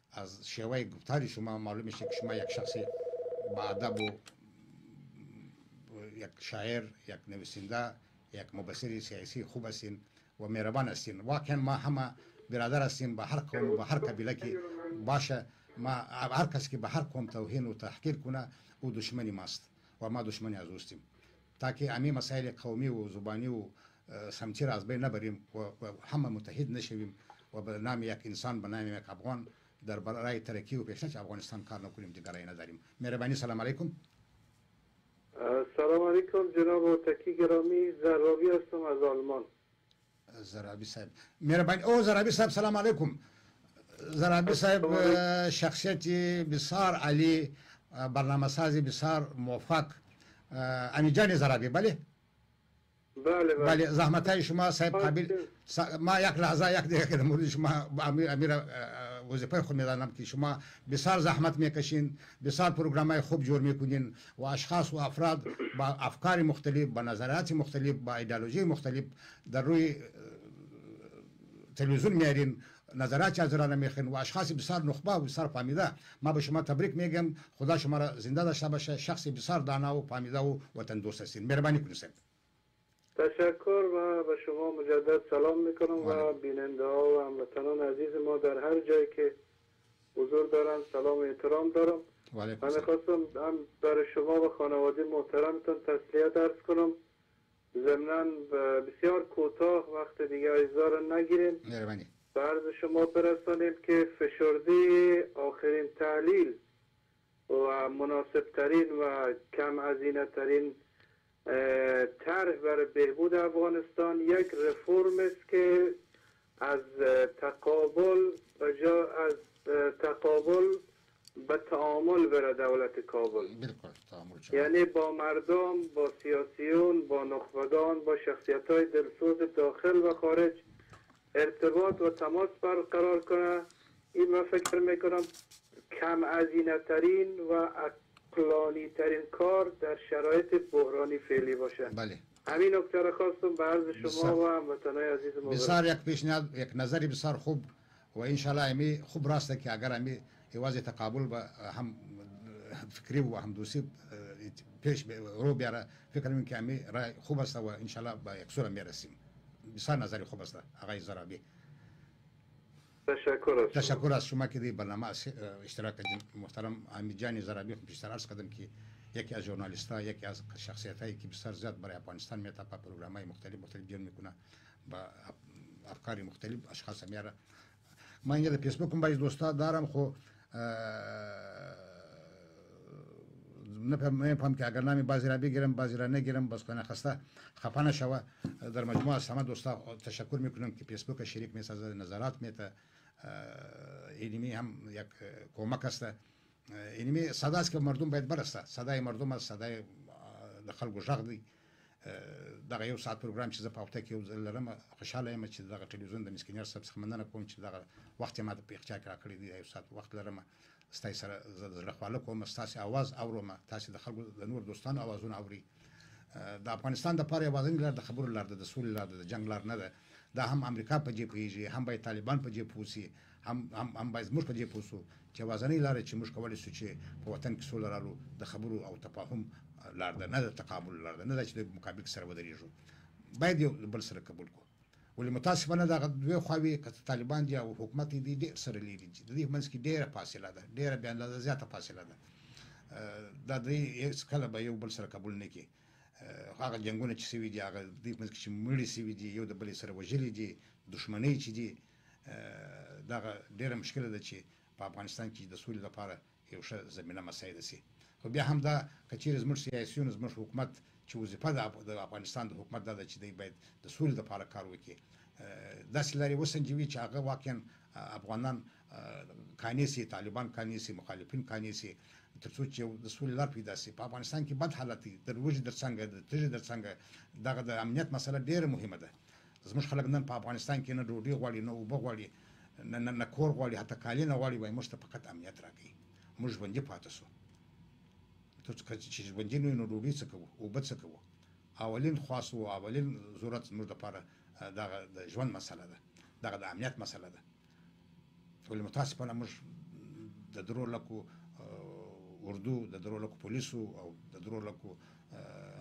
از شیوه گفتار شما معلوم میشه که شما یک شخص با ادب و یک شاعر یک نویسنده یک مبصر سیاسی خوب هستین و مهربان هستین واقعا ما همه برادر هستیم به هر قوم و به هر قبیله که باشه ما هر کس که به هر قوم توهین و تحقیر کنه او دشمن ماست و ما دشمن از اوستیم تا که همه مسائل قومی و زبانی و سمچی راز به نبریم و همه متحد نشویم و به نام یک انسان به نام یک افغان در برای ترقی و پیشنچ افغانستان کار نکنیم دیگر رای نداریم مهربانی سلام علیکم سلام علیکم جناب آتکی گرامی زرابی هستم از آلمان زرابی صاحب مهربانی او زرابی صاحب سلام علیکم زرابی صاحب شخصیت بسیار علی برنامه ساز بسیار موفق امی جان زرابی بله بله زحمتای شما صاحب قابل ما یک لحظه یک دقیقه در مورد شما امیر امیر وظیفه خود میدانم که شما بسیار زحمت میکشین بسیار پروگرام های خوب جور میکنین و اشخاص و افراد با افکار مختلف با نظریات مختلف با ایدئولوژی مختلف در روی تلویزیون میارین نظرات چه از رانه میخین و اشخاص بسار نخبه و بسار فهمیده ما به شما تبریک میگیم خدا شما را زنده داشته باشه شخص بسار دانا و فهمیده و وطن دوست هستین مهربانی کنین صاحب. تشکر و به شما مجدد سلام میکنم و بیننده ها و هموطنان عزیز ما در هر جای که حضور دارند سلام و احترام دارم من میخواستم هم برای شما و خانواده محترمتان تسلیت عرض کنم زمنان بسیار کوتاه وقت دیگه اجزا نگیرین نگیریم به شما برسانیم که فشرده آخرین تحلیل و مناسبترین و کم ترین طرح بر بهبود افغانستان یک رفرم است که از تقابل جا از تقابل به تعامل بره دولت کابل یعنی با مردم با سیاسیون با نخبگان با شخصیت های دلسوز داخل و خارج ارتباط و تماس برقرار کنه این من فکر میکنم کم ازینه ترین و اقلانی ترین کار در شرایط بحرانی فعلی باشه بله امین اکتر خواستم به عرض شما و هموطنای عزیز ما بسار یک پیشنیاد یک نظری بسار خوب و انشاءالله امی خوب راست که اگر امی ایوازی تقابل به هم فکری و همدوسی پیش رو بیاره فکر می که امی رای خوب است و انشاءالله به یک سوله می رسیم بسار نظری خوب است آقای زرابی. تشکر از شما. تشکر از شما که دی برنامه اشتراک کردین محترم حمید جان زرابی خو پیشتر عرض کردم که یکی از ژورنالیستا یکی از شخصیت هایی که بسیار زیاد برای افغانستان میتپه پروگرام های مختلف مختلف جور میکنه با افکار مختلف اشخاص میاره من یه د فیسبوک هم باید دوستا دارم خو نه پم که اگر نامی بعضی را بگیرم بعضی را نگیرم باز کنه خسته خفه نشوه در مجموعه از همه دوستا تشکر میکنم که فیسبوک شریک میسازد نظرات میته اینمی هم یک کمک است اینمی صدا است که مردم باید برسته صدای مردم است صدای خلق و دی دغه یو ساعت پروګرام چې زه په هفته کې یو ځل لرم خوشاله یم چې دغه ټلویزیون د مسکینر صاحب څخه مننه کوم چې دغه وخت ما ته په اختیار کې راکړی دی یو ساعت وخت لرم ستاسو سره زه د زړه خواله کوم ستاسو आवाज اورم تاسو د خلکو د نور دوستانو आवाजونه اوري د افغانستان د پاره یوازې لار د خبرو لار ده د سولې لار ده د جنگ لار نه ده دا هم امریکا په دې پوهیږي هم باید طالبان په دې پوه شي هم هم هم باید موږ په دې پوه شو چې یوازنۍ لاره چې موږ کولی شو چې په وطن کې سوله رالو د خبرو او تفاهم لار ده نه د تقابل لار ده نه دا چې د مقابل سره ودرېږو باید یو بل سره قبول کو ولې متاسفانه دا دوه خواوې که طالبان دي او حکومت دی ډېر سره لیري دي د دې منځ کې ډېره فاصله ده ډېره بې اندازه زیاته فاصله ده دا دوی هیڅ کله به یو بل سره قبول نه کړي هغه جنګونه چې سوي دي هغه دې منځ کې چې مړي سوي دي یو د بل سره وژلي دي دښمنۍ چې دي دغه ډیره مشکله ده چې په افغانستان کې د سولې لپاره یو ښه زمینه مساعده شي خو بیا هم دا که چیرې زموږ سیاسیون زموږ حکومت چې وظیفه د افغانستان د حکومت دا ده چې دی باید د سولې لپاره کار وکړي داسې لارې وسنجوي چې هغه واقعا افغانان قانع سي طالبان قانع سي مخالفین قانع سي ترڅو چې د سولې لار پیدا سي په افغانستان کې بد حالت دی د لوږې درڅنګه د تږې درڅنګه دغه د امنیت مسله ډیره مهمه ده زموږ خلک نن په افغانستان کې نه ډوډۍ غواړي نه اوبه غواړي نه نه نه کور غواړي حتی کالي نه غواړي وایي موږ ته فقط امنیت راکړي موږ ژوندي پاتې سو تر څو چې ژوندي نه نو ډوډۍ څه کوو اوبه څه کوو اولین خواست او اولین ضرورت زموږ لپاره دغه د ژوند مسله ده دغه د امنیت مسله ده ولې متاسفانه موږ د درو لکو اردو د درو لکو پولیسو او د درو لکو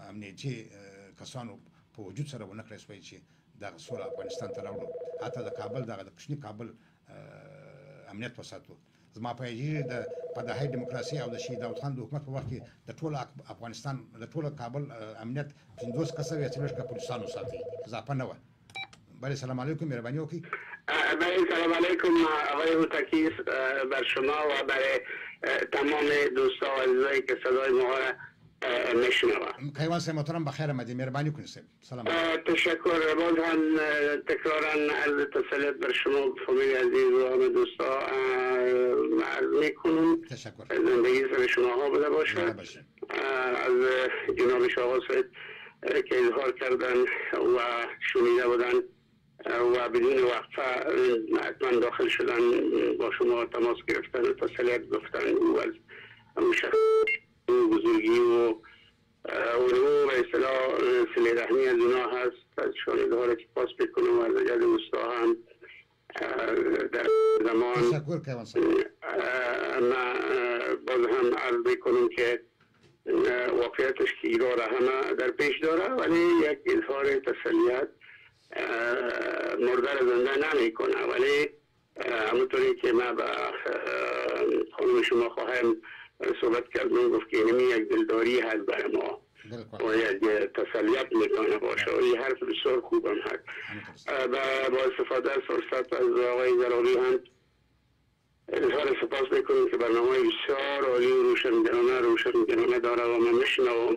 امنیتي کسانو په وجود سره ونه کړای شوای چې دغه سوله افغانستان ته راوړو حتی د کابل دغه د کوچني کابل امنیت وساتو زما په یادیږی د پدهی دیموکراسی او د شهید داود خان د حکومت په وخت کی د ټول افغانستان د ټول کابل امنیت پنځوس کسه وی څلویښت کسه پولیسانو ساتی اضافه نه وه بله سلام علیکم مهربانی وکړی بله سلام علیکم آقای هوتکیس بر شما و بر تمام دوستا و عزیزایی که صدای ما را میشنوه کیوان صاحب محترم بخیر آمدی مهربانی کنی صاحب سلام تشکر باز هم تکرارا عرض تسلیت بر شما فامیل عزیز و همه دوستا عرض میکنم تشکر زندگی سر شما ها بوده باشد از جناب شاقا سید که اظهار کردن و شنیده بودن و بدون وقفه حتما داخل شدن با شما تماس گرفتن تسلیت گفتن و از بزرگی و علوم به اصطلاح سله رحمی از اونا هست از که پاس بکنم از اجل مستا هم در زمان اما باز هم عرض بکنم که واقعیتش که ایران همه در پیش داره ولی یک اظهار تسلیت مرده را زنده نمی کنه ولی همونطوری که ما به خانم شما خواهم صحبت کرد و گفت که یعنی این یک دلداری هست بر ما و یک تسلیت میکنه باشه و یه حرف بسیار خوب هم هست با استفاده از فرصت از آقای زلالی هم اظهار سپاس میکنیم که برنامه بسیار عالی و روشنگرانه روشنگرانه داره و من میشنوم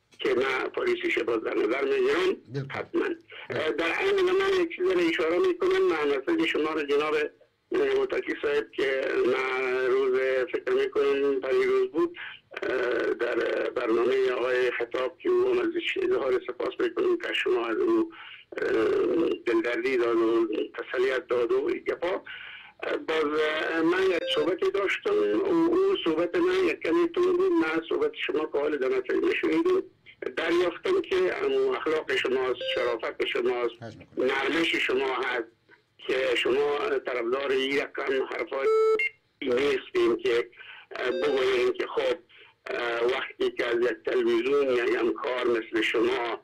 که من پالیسیش باز در نظر میگیرم بله. حتما بله. در این من یک چیز رو اشاره میکنم من شما رو جناب متکی صاحب که من روز فکر میکنم پنی روز بود در برنامه آقای خطاب که او ازش اظهار سپاس میکنم که شما از اون دلدردی داد و تسلیت داد و باز من یک صحبتی داشتم اون صحبت من یک کمی تون بود من صحبت شما که حال در دریافتم که اخلاق شماست شرافت شماست نرمش شما هست که شما طرفدار یک رقم حرفای که بگوییم که خب وقتی که از یک تلویزیون یا یک کار مثل شما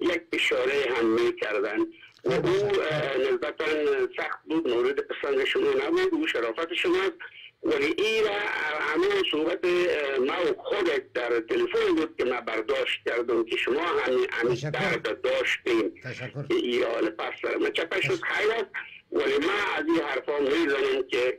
یک اشاره هم می کردن و او نسبتا سخت بود مورد پسند شما نبود او شرافت شما ولی یعنی را همون صحبت ما و خودت در تلفن بود که ما برداشت کردم که شما همین همین درد داشتیم ایال پس من چپه شد است ولی ما از این حرفا میزنیم که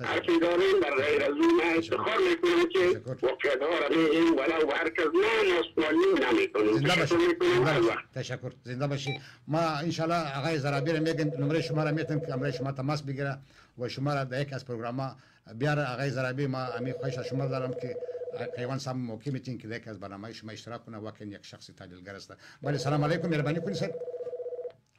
هر چی داریم بر غیر از او ما افتخار میکنم که واقعا دارم این ولو به هر کس نه ناسپالی نمیکنم زنده باشی زنده باشی تشکر زنده باشی ما ان شاء الله آقای زرابی را میگیم نمره شما را میتونیم که نمره شما تماس بگیره و شما را در یک از پروگرام بیار آقای زرابی ما امی خواهش از شما دارم که کیوان صاحب موقع میتین که یک از برنامه شما اشتراک کنه واقعا یک شخص تحلیلگر است بله سلام علیکم مهربانی کنید صاحب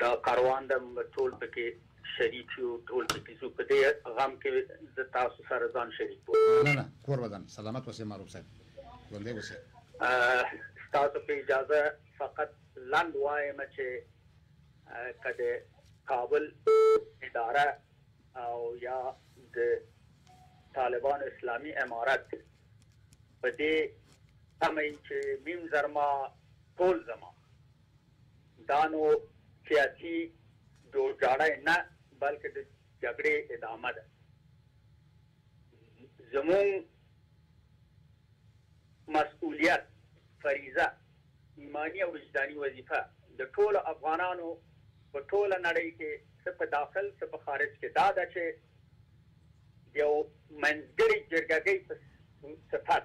دا کاروان ده موږ ټول پکې شریک یو ټول پکې ځو په دې غم کې زه تاسو سره ځان شریک بولم. مننه کور ودان سلامت وسې معروف صاحب ژوندی وسې. ستاسو په اجازه فقط لنډ وایم چې که د کابل اداره او یا د طالبانو اسلامي امارت په دې تمه وي چې میم زرما ټول زما. دا نو سیاسي جوړجاړی نه، بلکې د جګړې ادامه ده. زموږ مسؤلیت، فریضه، ایماني او وجداني وظیفه د ټولو افغانانو په ټوله نړۍ کې، څه په داخل څه په خارج کې دا ده چې د یو منځګړي جرګګۍ په صفت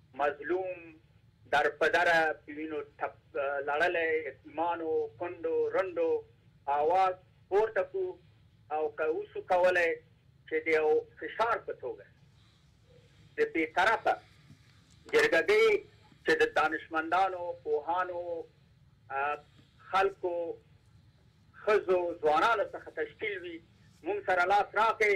مظلوم در په دره په وینو تپ لړلی یتیمانو کونډو رنډو آواز پورته کړو او که اوسو کولای چې د یو فشار په توګه د بې طرفه جرګه ګۍ چې د دانشمندانو پوهانو خلکو ښځو ځوانانو څخه تشکیل وي مونږ سره لاس راکړئ.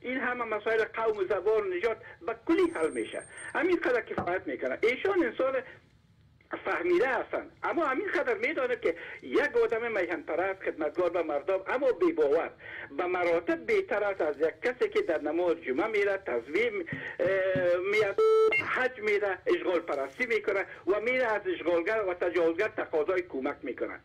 این همه مسائل قوم و زبان نجات به کلی حل میشه همین قدر کفایت میکنه ایشان انسان فهمیده هستند اما همین قدر میدانه که یک آدم میهن پرست خدمتگار به مردم اما بی به مراتب بهتر است از یک کسی که در نماز جمعه میره تزویم میاد حج میره اشغال پرستی میکنه و میره از اشغالگر و تجاوزگر تقاضای کمک میکنه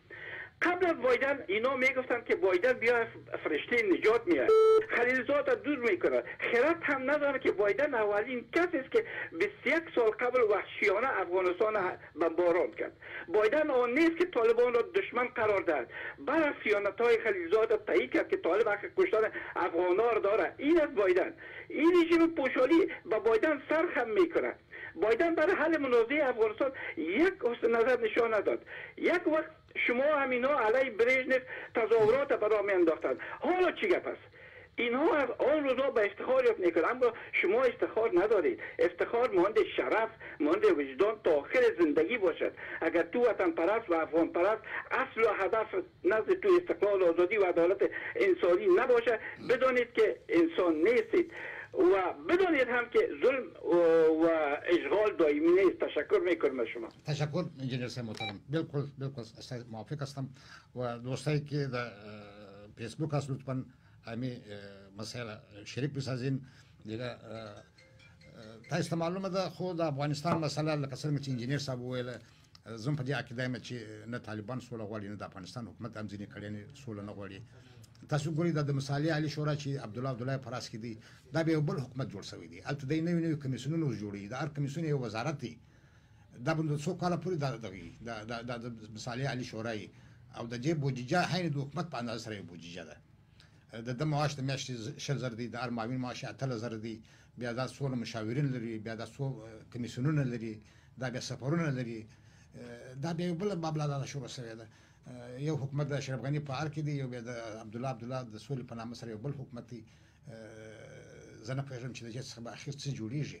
قبل از بایدن اینا میگفتن که بایدن بیا فرشته نجات میاد خلیلزاد دور میکنه خیرت هم نداره که بایدن اولین کسی است که 21 سال قبل وحشیانه افغانستان به کرد بایدن آن نیست که طالبان را دشمن قرار داد بر خیانت های خلیلزاد تایید کرد که طالب حق کشتن را داره این از بایدن این رژیم پوشالی به بایدن سرخم میکنه بایدن برای حل منازعه افغانستان یک حسن نظر نشان نداد یک وقت شما هم اینا علی برژنف تظاهرات برای می انداختن حالا چی گپ است اینها از آن روزا به افتخار یاد اما شما افتخار ندارید افتخار مانند شرف مانند وجدان تا آخر زندگی باشد اگر تو وطن پرست و افغان پرست اصل و هدف نزد تو استقلال و آزادی و عدالت انسانی نباشه بدانید که انسان نیستید و بدانید هم که ظلم و اشغال دایمی نیست تشکر میکنم از شما. تشکر انجینر صاحب محترم بالکل بالکل سره موافق هستم و دوستایی که در فیسبوک هست لطفا امی مسائل شریک بسازین دیگه تاسو ته معلومه ده خو د افغانستان مسله لکه څنګه چې انجینر صاحب وویل زموږ په دې عقیده یم چې نه طالبان سوله غواړي نه د افغانستان حکومت هم ځینې کړنې سوله نه غواړي تاسو ګورئ دا د مصالح عالی شورا چې عبدالله عبدالله په راس کې دی دا به یو بل حکومت جوړ شوی دی هلته دی نوي نوي کمیسیونونه اوس جوړوي د هر کمیسیون یو وزارت دی دا به د څو کاله پورې دا دغه دا د مصالح عالی شورا او د دې بودجه حین د حکومت په اندازه سره یو بودجه ده د ده معاش د میاشتې شل زره دی د هر معاون معاش یې اتلس زره دی بیا دا څو مشاورین لري بیا دا څو کمیسیونونه لري دا بیا سفرونه لري دا بیا یو بل معامله دا شروع شوې ده یو حکومت د اشرف غني په اړه کې دی یو بیا د عبد الله عبد الله د سولې په نامه سره یو بل حکومت دی زه نه پوهېږم چې د دې څخه به اخر څه جوړیږي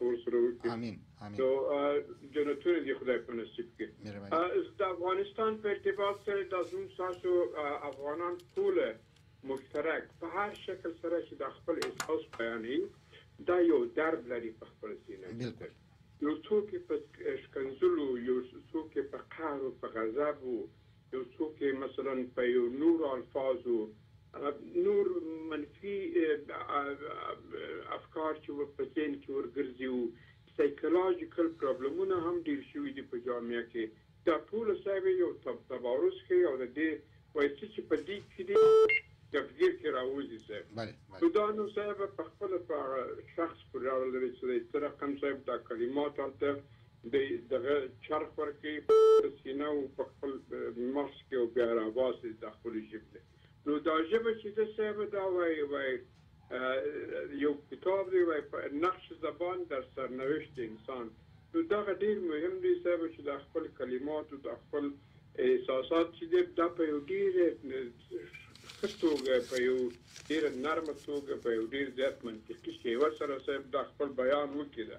ورسره وکړي امين امين نو جنتونه دې خدای په نصیب کړي مهرباني د افغانستان په ارتباط سره دا زموږ تاسو افغانان ټول مشترک په هر شکل سره چې دا خپل احساس بیانوي دا یو درد لري په خپل سینه کې بالکل یو څوک په شکنځلو یو څوک په قهر او په غضب او یو څوک یې مثلا په یو نورو الفاظو نور منفي افکار چې په ذهن کې ورګرځي او سایکولوژیکل پرابلمونه هم ډېر شوي دي په جامعه کې دا ټول صاحب یو تبارز ښیي او د دې وایي څه چې په دې کې دي ګپګیر کې راوځي صاحب نو دا نو صاحب په خپله په هغه شخص پورې اړه لري چې دی څه رقم صاحب دا کلمات هلته دی دغه چرخ ورکوي په خپله سینه او په خپل مغز کې او بیا راباسي د خپلې ژبې نه. نو دا ژبه چې ده صاحب دا وایي وایي یو کتاب دی وایي په نقش زبان در سرنوشت انسان نو دغه ډېر مهم دی صاحب چې دا خپل کلمات او دا خپل احساسات چې دی دا په یو ډېره ښه توګه په یو ډېره نرمه توګه په یو ډېر زیات منطقي شیوه سره صاحب دا خپل بیان وکړي ده.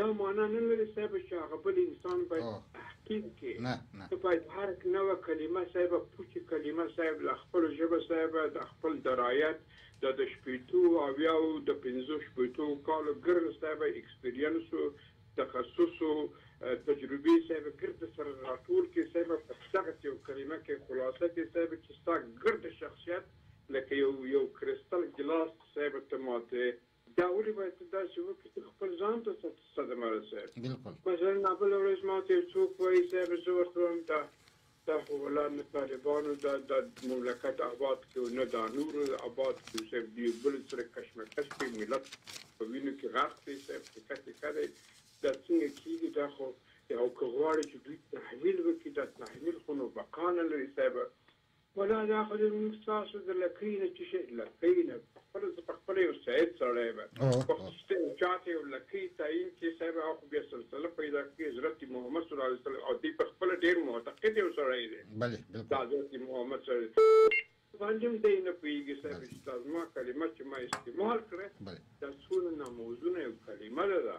دا مانا نه لري صاحب چې هغه بل انسان باید تحقیر کې ته باید هرک نوه کلمه صاحب پوچې کلمه صاحب له خپل ژبه صاحب د خپل درایت د د شپیتو اویاو د پنځو شپیتو کالو ګرد صاحب ایکسپریانسو تخصصو تجربې صاحب ګرد سره راټول کې صاحب په دغسې یو کلمه کې خلاصه کې صاحب چې ستا ګرد شخصیت لکه یو یو کریستل ګلاس صاحب ته ماته دا ولې باید ته داسې وکړې چې خپل ځان ته صدمه رسوې؟ بلکل. مثلا نا بله ورځ ماته یو څوک وایي صاحب زه ورته وایم دا دا خو ولا نه طالبانو دا دا مملکت اباد کړي او نه دا نورو اباد کړي صاحب د یو بل سره کشمکش کوي ملت په وینو کې غرق دی صاحب تکه تکه دی دا څنګه کیږي دا خو او که غواړي چې دوی تحلیل وکړي دا تحلیل خو نو بقا نه لري صاحب ولا دا خو دې مونږ ستاسو د لکۍ نه چه شی لکۍ نه خپله زه پخپله یو سید سړی به وخت چه ته یو چاته یو لکۍ تعین کړې صاحب هغه خو بیا سلسله پیدا کړي حضرت محمد صلی الله علیه وسلم او دی پخپله ډیر معتقد یو سړی دی د حضرت محمد صلی الله علیه وسلم باندې هم دی نه پوهیږي صاحب چه دا زما کلمه چه ما استعمال کړه دا څونه ناموزونه یو کلمه ده دا.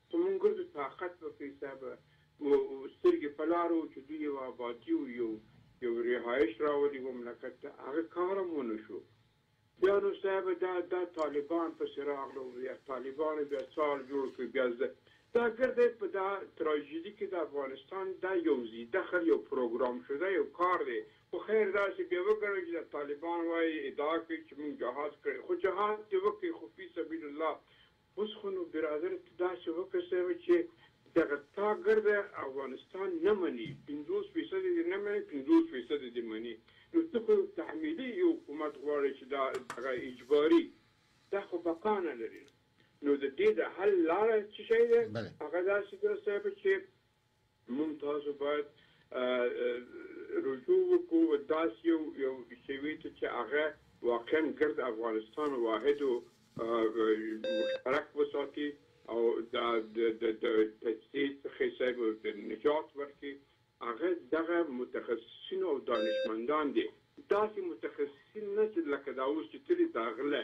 په مونږ د طاقت په پېسه به مو سترګې په لاره وو چې دوی یوه ابادي او یو یو رهایش راولي مملکت ته، هغه کار هم ونه شو. بیا نو صاحب دا دا طالبان پسې راغلو او بیا طالبانو بیا څار جوړ کړ، بیا زده دا ګرده په دا تراژیدي کې د افغانستان دا یو ذی دخل یو پروګرام شده یو کار دی، خو خیر داسې به یې وګڼو چې دا طالبان وایي ادعا کوي چې مونږ جهاد کړی، خو جهاد دې وکړي خو فی سبیل الله اوس خو نو برادر ته داسې وکسوه چې دغه تا ګرده افغانستان نه مني پنځوس فیصده دې نه مني پنځوس فیصده دې مني نو ته خو تحمیلي یو حکومت غواړې چې دا دغه اجباري دا خو بقا نه لري نو د دې د حل لاره څه شی ده هغه داسې ده صاحب چې مونږ تاسو باید رجوع وکړو داسې یو یو شوي ته چې هغه واقعا ګرد افغانستان واحد او مشترک وساتي او د د د تجزیې څخه صاحب د نجات ورکړي هغه دغه متخصصین او دانشمندان دي داسې متخصصین نه چې لکه دا اوس چې تلي داغله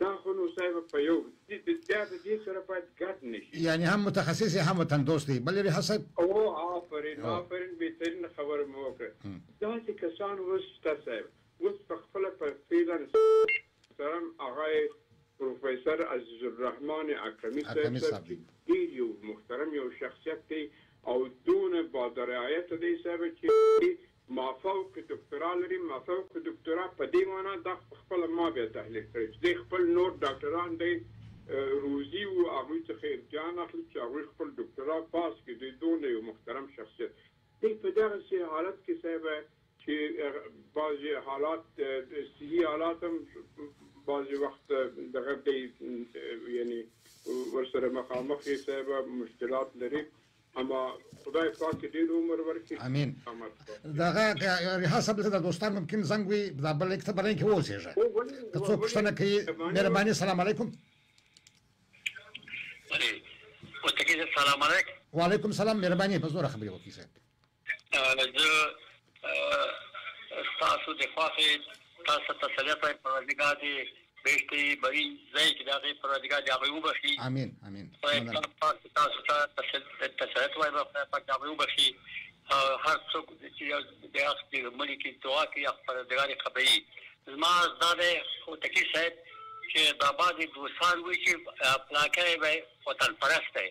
دا خو نو صاحب په یو دید بیا د دې سره باید ګډ نه شي. یعنی هم متخصص دی هم وطن دوست دی بله ریحه صاحب. او آفرین آفرین بهترینه خبره مو وکړه داسې کسان اوس شته صاحب اوس په خپله په فعلا محترم آغا پروفیسر عزیز الرحمن اکرمی صاحب صاحب چې ډیر یو محترم یو شخصیت دی او دونه با درایته دی صاحب چې مافوق دکتورا لري، مافوق دکتورا په دې مانا دا خو په خپله ما بیا تحلیل کړی چې دی خپل نور ډاکټران دی روزي او هغوی څخه امتحان اخلي چې هغوی خپل دکتورا پاس کړي، دی دومره یو محترم شخصیت دی په دغسې حالت کې صاحب چې بعضې حالات صحي حالات هم بعضې وخت دغه دی یعنې ورسره مخامخ یې صاحب مشکلات لرې اما خدای پاک ډیر عمر ورکړي امين دغه ریحا صاحب ته دوستان ممکن زنګ وي دا بل یک ته بلنګ کې وځيږي که څوک پښتنه کوي مهرباني السلام علیکم وعلیکم السلام مهرباني په زور خبري وکړئ زه ستاسو د خوښ تاسو تسلیت وای پروردګار دې بهشتي بري ځای کې دا غي پروردګار دې هغه وبخي امين امين تاسو تاسو ته تسلیت وای خدای پاک دا وبخي هر څوک چې د حق دی ملي کې دعا کوي پروردګار یې قبلي زما دا ده خو تکي صاحب چې بابا دې دوستان وي چې پلاکه وي وطن پرست دی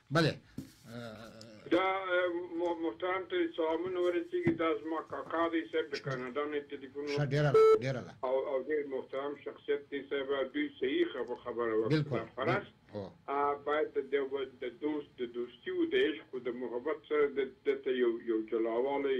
بله دا محترم ته دې سلام ونه ورسیږي دا زما کاکا دی صاحب د کاناډا نه تلیفون وکړ ښه ډیره لا ډیره لا او او ډیر محترم شخصیت دی صاحب دوی صحیح خبر خبره وکړه فرض باید د د دوست د دوستی او د عشق او د محبت سره د ته یو یو جلاوالی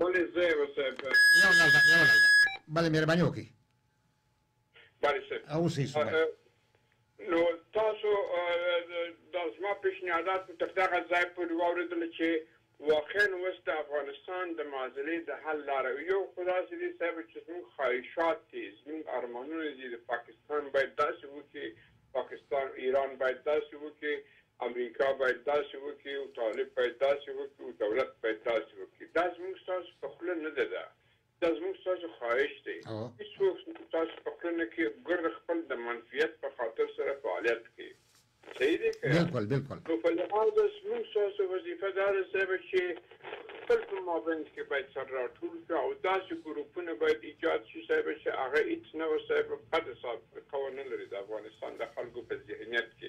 بله زه یو صاحب یو لحظه یو لحظه بله مهرباني وکړئ بله صاحب اوس یې نو تاسو دا زما پیشنهادات تر دغه ځای پورې واورېدل چې واقعا اوس د افغانستان د معضلې د حل لاره یو خو داسې دي صاحب چې زموږ خواهشات دي زموږ ارمانونه دي د پاکستان باید داسې وکړي پاکستان ایران باید داسې وکړي امریکا باید داسې وکړي او طالب باید داسې وکړي او دولت باید داسې وکړي دا زموږ ستاسو په خوله نه ده دا زموږ ستاسو خواهش دی هیڅوک ستاسو په خوله نه کوي ګرده خپل د منفیت په خاطر سره فعالیت کوي صحیح دی که بلکل بلکل نو په لحاظه زموږ ستاسو وظیفه دا ده صاحب چې خپل په مابینځ کې باید سره راټول کړو او داسې ګروپونه باید ایجاد شي صاحب چې هغه هیڅ نه وه صاحب بد صاحب قوه نه لري د افغانستان د خلکو په ذهنیت کې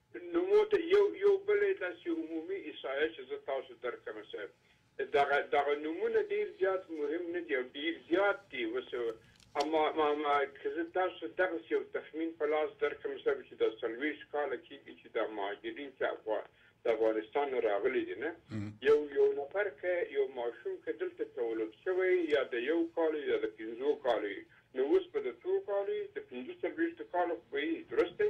نومو ته يو يو بل يې داسې عمومي ايسايه چې زه تاسو درکړم صاحب دغه دغه نومونه ډېر زيات مهم نه دي او ډېر زيات دي اوس اما اما که زه تاسو دغسې يو تخمين په لاس درکړم صاحب چې دا څلوېښت کاله کېږي چې دا مهاجرين چې افغا د افغانستان نه راغلي دي نه يو يو نفر که يو ماشوم که دلته تولد شوی يا د يو کال يا د پنځو کالو نو اوس به د څو کالو د پنځه څلوېښتو کالو خو به يي درست دی؟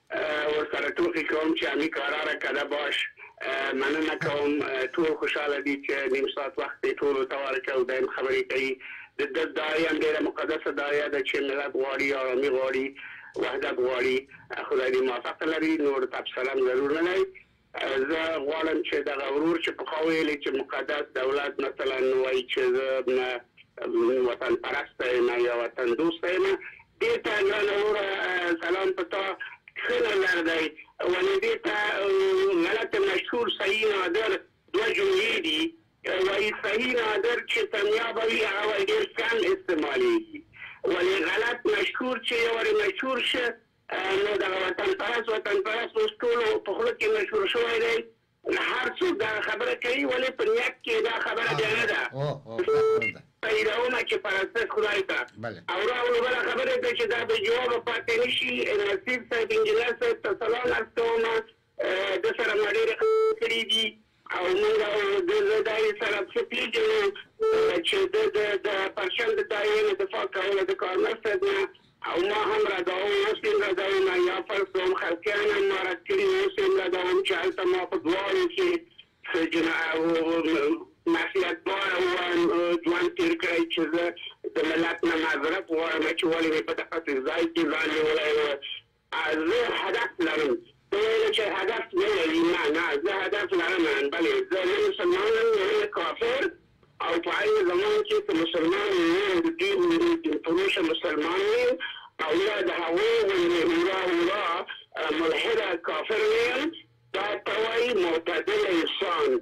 ورسره ټوخی کوم چی امی کارا را کده باش مننه کوم ټول خوشحاله دی چه نیم ساعت وخت دی ټولو ته ورکه او دایم خبری کوی د ده دعایی هم ډیره مقدسه دعایه ده چه ملت غواړی آرامی غواړی وحدت غواړی خدای دی موفق لری نور تبصره هم ضرور نه دی. زه غواړم چې دغه ورور چې پخوا ویلې چې مقدس دولت مثلا وایي چې زه وطن پرسته یم یا وطن دوسته یم دې ته ګرانه وروره سلام په تا ښه نظر دی ولې دې ته غلط مشهور صحیح نادر دوه جملې دي وایي صحیح نادر چې تنیا به وي هغه وایي ډېر کم استعمالېږي ولې غلط مشهور چې یو وارې مشهور شه نو دغه وطن پرست وطن پرست اوس ټولو په خوله کې مشهور شوی دی، هر څوک دغه خبره کوي ولې په نیت کې یې دا خبره بیا نه ده، زه تاییدوم چې پرستش خدای ته او راولو بله خبره ده چې دا بې جوابه پاتې نه شي، نصیر صاحب انجینر صاحب ته سلام عرض کوم، ده سره ما ډيرې خبرې کړې دي او مونږ او ده له دايې سره ښه پيژنو چې ده د د پرشن د دايې نه دفاع کوله د کارمل صاحب نه او ما هم رداوه اوس يم ردوم يا فرض کوم خلقيان هم ما رد کړي اوس يم ردوم چې هلته ما په دواړو کې څه جنا معصيت باره ووهم ژوند تير کړی چې زه د ملت نه معذرت غواړم چې ولې مې په دقسې ځای کې ځان نيولی و. زه هدف لرم ده ویل چه هدف نه لری نه نه زه هدف لرم ان بله زه نه مسلمان یم نه نه کافر او په هر یو زمان کی که مسلمان یم نه د دوی غوندی دین فروشه مسلمان یم او یا د هغوی غوندی هورا هورا ملحده کافر نه یم دا ته وایی معتدل انسان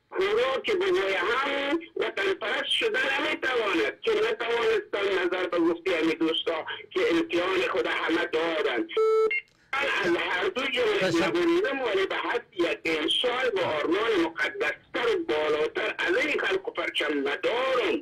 کورو که بووه هم وطن پرست شدن نمی تواند که نتوانستند نظر به گفتی همی دوستا که امتحان خود همه دادند من از هر دو جانب نبریدم ولی به هست یک انسان با آرمان مقدس تر و بالاتر از این خلق و پرچم ندارم.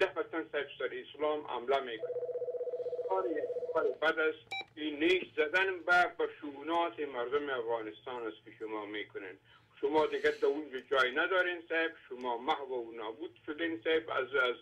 دفتا صاحب سر اسلام عمله میکنن آره، آره. بعد از این نیش زدن به شونات مردم افغانستان است که شما میکنن شما دیگه تا اونجا جای ندارین صاحب شما محو و نابود شدین صاحب از از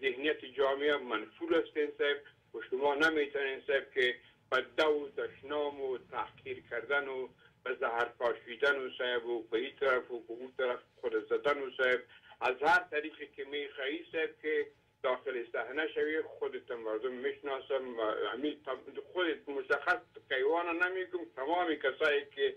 ذهنیت جامعه منفول هستین صاحب و شما نمیتونین صاحب که په دو دشنام و تحقیر کردن و به زهر پاشیدن و صاحب و به ای طرف و به او طرف خود زدن و صاحب از هر طریقی که می خواهی صاحب که داخل صحنه شوی خودت مردم میشناسم همین خودت مشخص کیوان نمیگم تمام کسایی که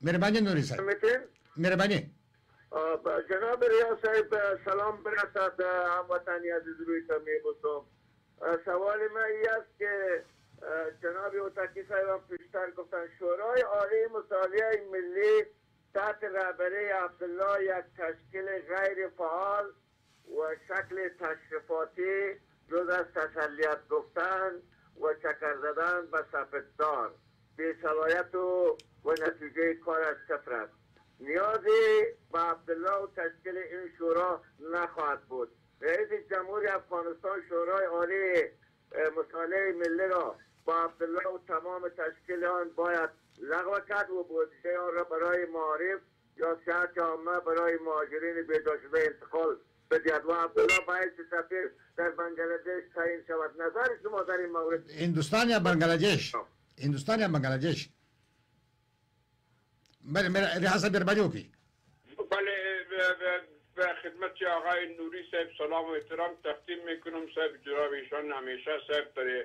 مهرباني نوري صاحب کمېټې مهرباني جناب ریا صاحب سلام برکات هموطنی عزیز روی ته میبوسم سوال ما ای است که جناب اوتاکی صاحب هم پیشتر گفتن شورای عالی مطالعه ملی تحت رهبری عبدالله یک تشکیل غیر فعال و شکل تشریفاتی جز از تسلیت گفتن و چکر زدن به به صلاحیت و, و نتیجه کار صفر است نیازی به عبدالله و تشکیل این شورا نخواهد بود رئیس جمهوری افغانستان شورای عالی مطالعه ملی را با عبدالله و تمام تشکیل آن باید لغو کرد و بودجه آن را برای معارف دا سیاحت عامه برای مهاجرین بهداشتشده انتقال به دهد و عبدالله باید چه سفیر در بنگلادش تعیین شود نظر شما در این مورد هندوستان یا بنگلادش هندوستان یا بنگلادش بله میرا ریاست بربری وکړي بله خدمت چه آقای نوری صاحب سلام و احترام تقدیم میکنم صاحب جناب ایشان همیشه صاحب در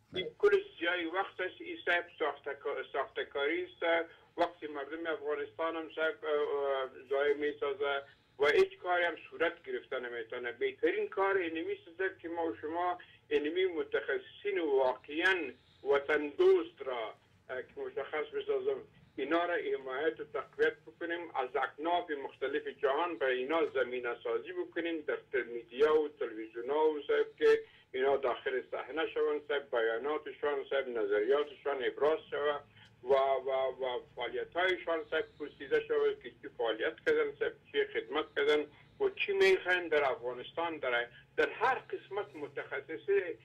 این کلش جای وقت است ای صاحب ساختکاری است وقتی مردم افغانستان هم صاحب ضایع می سازه و هیچ کاری هم صورت گرفته نمیتونه بهترین کار اینمی سزد که ما و شما اینمی متخصصین واقعا وطن دوست را که مشخص بسازم اینا را حمایت و تقویت بکنیم از اکناف مختلف جهان برای اینا زمینه سازی بکنیم در میدیا و تلویزیونا و صاحب که اینا داخل صحنه شوند صاحب بیاناتشان صاحب نظریاتشان ابراز شود و و و فعالیت هایشان صاحب پرسیده شود که چی فعالیت کردن صاحب چی خدمت کردن و چی میخواین در افغانستان در در هر قسمت متخصص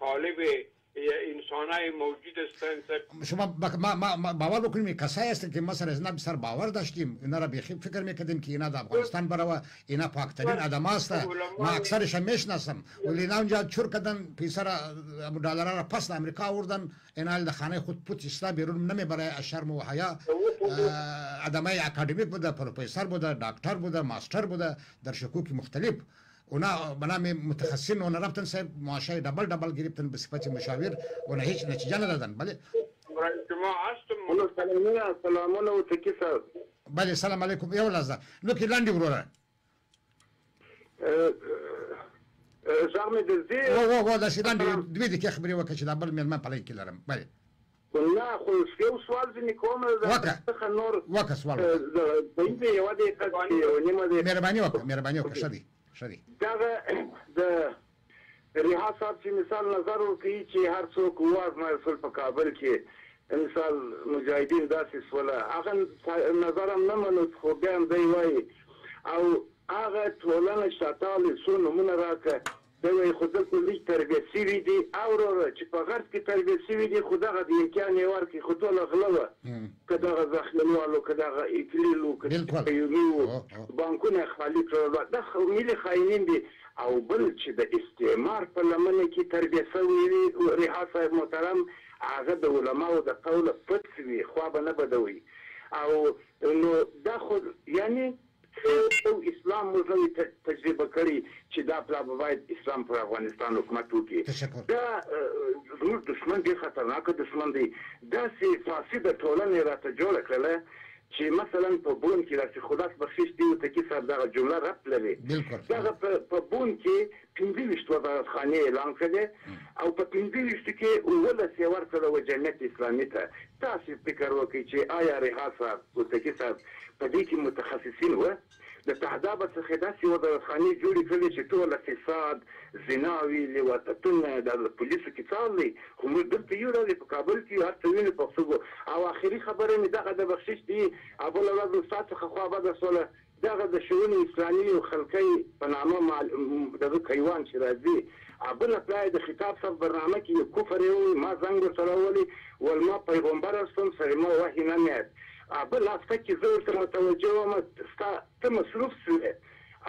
قالب یا انسانای موجود است انسان. شما به ما ما ما باور بکنیم کسایی هستن که ما سر از اینا بسر باور داشتیم اینا را بیخی فکر میکردیم که اینا دا افغانستان بروا اینا پاک ترین آدم هست ما اکثرشان میشناسم ولی اینا اونجا چور کردن پیسه را ډالرا را پس دا امریکا آوردن اینا ال دا خانه خود پوت ایستا بیرون نمیبره از شرم و حیا آدمای اکادمیک بوده پروفیسر بوده ډاکتر بوده ماستر بوده در شکوک مختلف اونا بنام متخصصین اونا رفتن صاحب معاشای ڈبل ڈبل گرفتن بصفت مشاور اونا هیچ نتیجه ندادن بله برای شما هستم منو سلامونه سلامونه و تکی صاحب بله سلام علیکم یو لحظه نو که لنډي وروره غږ مې درځي و و و داسې لنډې دوې دقیقې خبرې وکړه چې دا بل مېلمه په لین کې لرم بله ولا خو یو سوال ځینې کوم د وکه څخه نور وکه سوال وکه د پنځه یو دقیقه کې یو نیمه دې مهرباني وکه مهرباني وکه ښه دی ښه دی دغه د ریحا صاحب چې مثال نظر ورکوي چې هر څوک وازمایل شول په کابل کې مثال مجاهدین داسې سوله هغه نظر هم نه منو خو بیا هم دی وایي او هغه ټولنه شتاله څو نمونه راکه دی وایی خو دلته لوی تربیه سوی دی. اه وروره چی په غرت کی تربیه سوی دی خو دغه دی امتیان یی ورکی خو ټوله غله وه که دغه زخیلوال وو که دغه ایتلیل وو که سپیولو وو بانکونه یی خالی کړل دا ملی خاینین دی او بل چی د استعمار په لمنه کی تربیه سوی وی ریحا صاحب محترم هغه د علماو د قوله پڅ وی خوا به نه بدوی او نو دا خو یعنی سیاست او اسلام موږ نوی تجربه کړی چی دا پلا به باید اسلام پر افغانستان حکومت وکی تشکر. دا زموږ دښمن ډیر خطرناک دښمن دی داسی فاسده ټولنه یی راته جوړه کړله چی مثلا په بون کی راشی خداس بخشش دیو ته کیسه دغه جمله ربط لری بلکل. دغه په بون کی پنځه ویشت وزارت خانې اعلان کړلې او په پنځه ویشتو کې اوولس یې ورکړل و جمعیت اسلامي ته، تاسو فکر وکړئ چې آیا رحا صاحب، هوتکي صاحب په دې کې متخصصین و؟ له تهدابه څخه یې داسې وزارت خانې جوړې کړلې چې ټوله فساد، زناوې، لواطتونه دا د پولیسو کتار دی خو موږ دلته یو راځې په کابل کې یو هر څه وینو په سترګو او اخري خبره مې دغه ده بخشش دي او بله ورځ مو ستا څخه خوا بده شوله دغه د شوني اسلامي يو خلکۍ په نامه مال دغه کيوان چي راځي ابونه پلايې د خطاب صاحب برنامه کي يو کفر يې ووي ما زنګ ورته راوولي ول ما پيغمبر هستم سر ما وحي نمياد ابه لافته کي زه ورته متوجه وم ستا ته مصروف سوې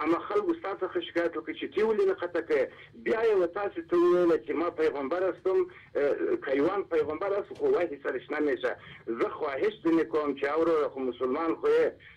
اما خلګو ستا څخه شکايت وکړ چي تي ولي نه قطع کړې بيا يوه تاسي ته وويل چي ما پيغمبر هستم کيوان پيغمبر هست خو وحي سرش نميشه زه خواهش دني کوم چي اوروره خو مسلمان خو يې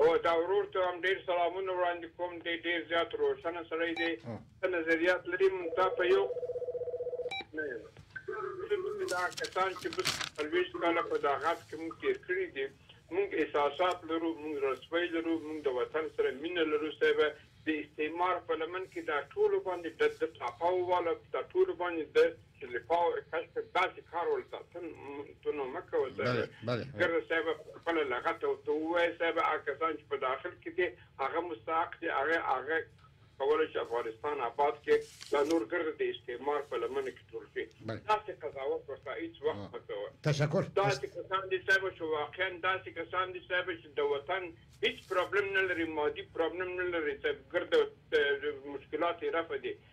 او دا ورور ته هم ډیر سلامونه وړاندې کوم دی ډیر زیات روشنه سړی دی ښه نظریات لري مونږ تا په یو نه یم ټول دا کسان چې بس څلوېښت کاله په دا غرب کې مونږ تیر کړي دي مونږ احساسات لرو مونږ زړه سوی لرو مونږ د وطن سره مینه لرو صاحب د استعمار په لمن کې دا ټولو باندې د د ټاپه وواله دا ټولو باندې د چې لپاو کشف داسې کار ولته تن تنو مکه او صاحب ګرد صاحب خپل لغت او تو وای صاحب آکسان چې په داخل کې دي هغه مستحق دي هغه هغه کولای شي افغانستان آباد کې دا نور ګرد د استعمار په لمن کې ټول شي داسې قضاوت ورته هیڅ وخت مه کوه تشکر داسې کسان دي صاحب چې واقعا داسې کسان دي صاحب چې د وطن هیڅ پرابلم نه لري مادي پرابلم نه لري صاحب ګرد مشکلات یې رفع دي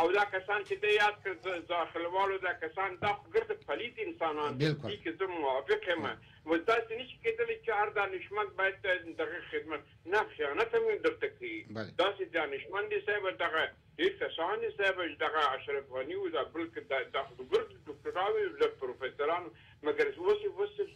او دا کسان چې ته یاد کړ داخلوالو دا کسان دا خو ګرده پلیت انسانان دي دي کې زه موافق یم اوس داسې نشي کیدلی چې هر دانشمند باید دغه خدمت نه خیانت هم درته کوي داسې دانشمند صاحب دغه ډیر کسان دي صاحب دغه اشرف غني او دا بل دا خو ګرده ډاکټراوې له پروفیسورانو مګر اوس اوس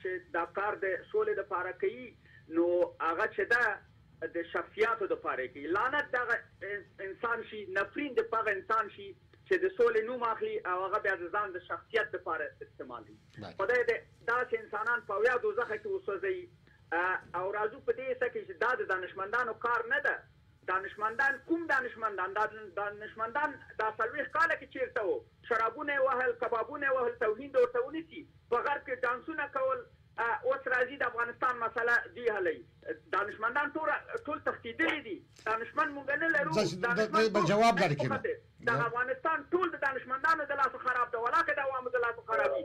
چې دا کار د سولې لپاره کوي نو هغه چې ده د شخصیاتو لپاره یې کوي لعنت د هغه انسان شي نفرین دې په هغه انسان شي چې د سولې نوم اخلي او هغه بیا د ځان د شخصیت لپاره استعمالوي خدای دې داسې انسانان په اویا دوزخه کې وسوځوي او راځو په دې حصه کې چې دا د دانشمندانو کار نه ده دانشمندان کوم دانشمندان دانشمندان دا څلوېښت کاله کې چیرته وو شرابونه یې وهل، کبابونه یې وهل، توهین دې ورته ونیسي، په غرب کې ډانسونه کول، اوس راځي د افغانستان مسله دوی حلوي. دانشمندان ټول ټول تښتیدلي دي، دانشمند مونږ نه لرو، دانشمند ټول افغانستان ټول د دانشمندانو د لاسه خراب ده، ولاکه د عوامو د لاسه خراب وي،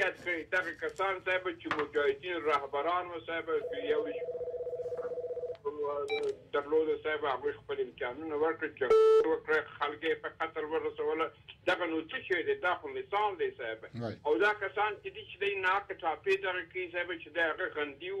یاد کړی دغه کسان صاحب چې مجاهدین رهبران و صاحب یو درلود صاحب هغه خپل امتحانونه ورکړ جنگ وکړ خلک په قتل ورسول دغه نو څه شي دی دا خو مثال دی صاحب او دا کسان چې دي چې د ناک ټاپې دغه کی صاحب چې دغه غندیو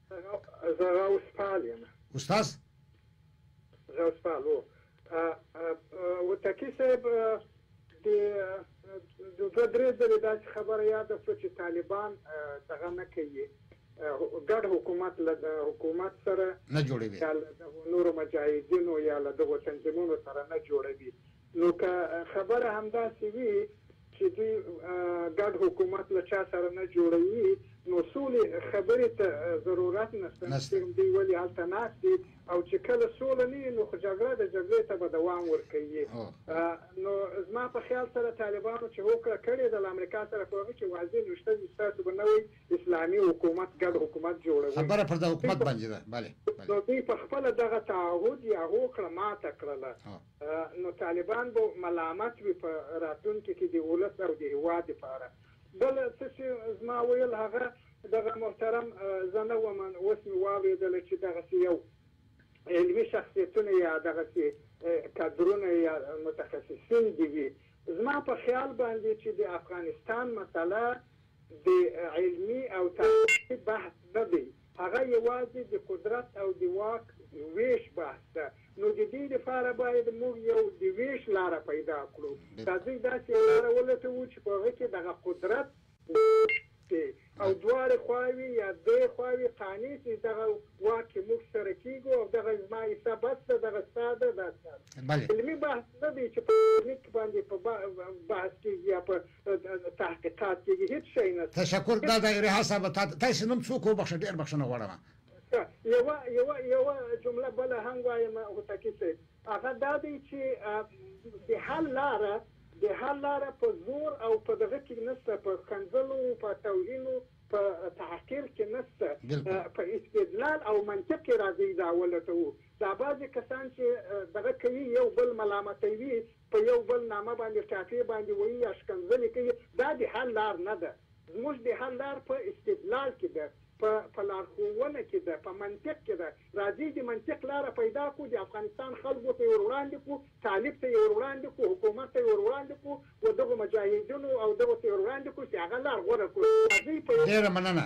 زه غوث پال یم. استاد. غوث پال و. وتکی صاحب د دوه درې ځلې داسې خبره یاده شوه چې طالبان دغه نه کوي ګډ حکومت له حکومت سره نه جوړوي یا له دغو نورو مجاهدینو یا له دغو تنظیمونو سره نه جوړوي نو که خبره همداسې وي چې دوی ګډ حکومت له چا سره نه جوړوي نو سولې خبرې ته ضرورت نشته، نو چې دوی ولې هلته ناست دي او چې کله سوله نه وي نو خو جګړه ده، جګړې ته به دوام ورکوي. نو زما په خیال سره طالبانو چې هوکړه کړې ده له امریکا سره په هغه کې واضح نشته چې ستاسو به نوی اسلامي حکومت ګډ حکومت جوړوئ. خبره پر دغه حکومت باندې ده. نو دوی په خپله دغه تعهد یا هوکړه ماته کړله. نو طالبان به ملامت وي په راتلونکي کې د ولس او د هېواد لپاره. بل څه چې زما ویل هغه دغه محترم زه نه وم اوس مې واورېدل چې دغسې یو علمي شخصیتونه یا دغسې کدرونه یا متخصصین دې وي. زما په خیال باندې چې د افغانستان مسله د علمي او تحقیقي بحث نه دی، هغه یوازې د قدرت او د واک وېش بحث ده، نو د دې لپاره باید موږ یو د وېش لاره پیدا کړو، راځئ داسې یو لاره ولټوو چې په هغه کې دغه قدرت وېش شي او دواړې خواوې یا درې خواوې قانع شي، دغه واک کې موږ سره کېږو او دغه زما حصه بس ده، دغه ستا ده، دا ستا ده. علمي بحث نه دی چې په تحقیق باندې په بحث کېږي یا په تحقیقات کیږی هیڅ شی نشته. تشکر دا دایره هسه به تا تاسی نوم څوک وبخشه ډیر بخشنه غواړم. یوه یوه یوه جمله بله هم وایم هوتکی صیب هغه دا دی چی د حل لاره د حل لاره په زور او په دغه کی نشته په ښکنځلو په توهین او په تحقیر کی نشته په استدلال او منطق کی راځی دا ولټوو دا بعضی کسان چی دغه کوی یو بل ملامتوی په یو بل نامه باندې ټاپې باندې وهي یا ښکنځلې کوي، دا د حل لار نه ده. زموږ د حل لار په استدلال کې ده، په په لارښوونه کې ده، په منطق کې ده. راځئ د منطق لاره پیدا کړو، د افغانستان خلکو ته یې ور وړاندې کړو، طالب ته یې ور وړاندې کړو، حکومت ته یې ور وړاندې کړو، و دغو مجاهدینو او دغو ته یې ور وړاندې کړو چې هغه لار غوره کړو. راځئ په یو. ډېره مننه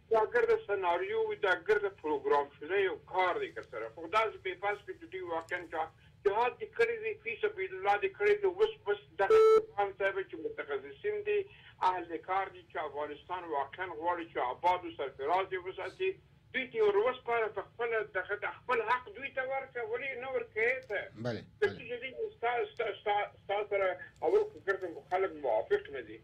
دا ګرده سناریو وی دا ګرده پروګرام شده یو کار دی که سره خو داسی به فرض کړی چی دوی واقعا چا جهاد دی کړی دی فی سبیل الله دی کړی دی اوس بس دغه خان صاحب چی متخصصین دی اهل کار دی چی افغانستان واقعا غواړی چی اباد او سرفراز یی وساتی دوی ته یی ور وسپاره په خپله دغه ده خپل حق دوی ته ورکه ولی یی نه ورکوی ته بله بله. کچیری ستا ستا ستا سره اول خو ګرده خلک موافق ندی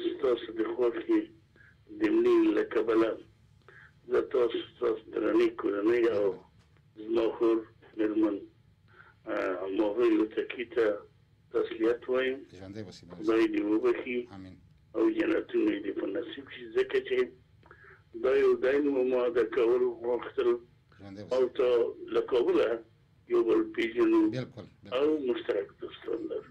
زه تاسو د خوښې دملي له کبله زه تاسو ستاسو درنې کورنۍ او زما خور مېرمن ماهۍ لوتکي ته تسلیت وایم خدای دې وبښي او جنتونه یې دې په نصیب شي ځکه چې دا یو دین مو ما ادا کول غوښتل او تا له کابله یو بل پېژنو او مشترک دوستان لرو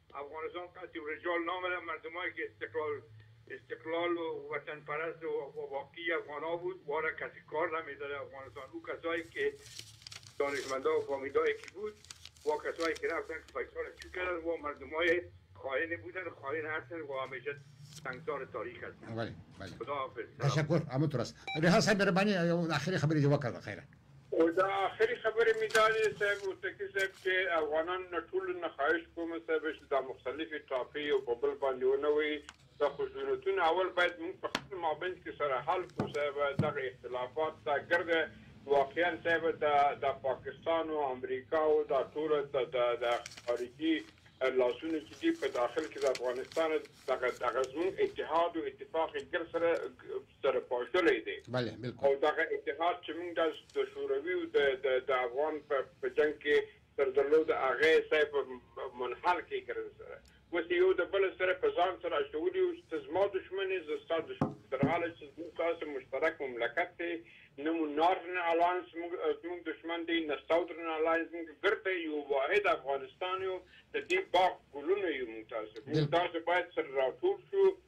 افغانستان قتل رجال نامده مردمایی که استقلال استقلال و وطن پرست و واقعی افغانا بود وارا کسی کار نمیداده افغانستان او کسایی که دانشمندا و فامیدای که بود و کسایی که رفتن که فیصال چو کردن و مردمای خائن بودن خائن هستن و همیشه سنگسار تاریخ هستن بله بله خدا حافظ تشکر همونطور است رها صاحب مهربانی اخیر خبری جو کرده خیره او دا اخری خبری می دا دی صاحب هوتکی صاحب چه افغانانو نه ټولو نه خواهش کوم صاحب چه دا مختلفی ټاپی یو په بل باندی ونه وهی دا خشونتونه اول باید مونږ په خپل مابنځ کی سره حل کړو صاحب دغه اختلافات دا ګرده واقعا صاحب دا دا پاکستان او امریکا او دا ټول دا دا دا خارجی لاسونه چه دی په داخل کی دا افغانستان دغه دغه زمونږ اتحاد او اتفاق ګرد سره سره پاشلی دی او دغه اتحاد چې موږ د شورويو د د د افغان په په جنګ کې سره درلود هغه یې صاحب منحل کې کړل سره اوس یو د بل سره په ځان سره اچولي یو چې ته زما دښمن یې زه ستا دښمن تر هغه چې زموږ ستاسو مشترک مملکت دی نه مو نارن الاینس زموږ دښمن دی نه ساوترن الاینس موږ ګرته یو واحد افغانستان یو د دې باغ ګلونه یو موږ تاسو موږ تاسو باید سره راټول شو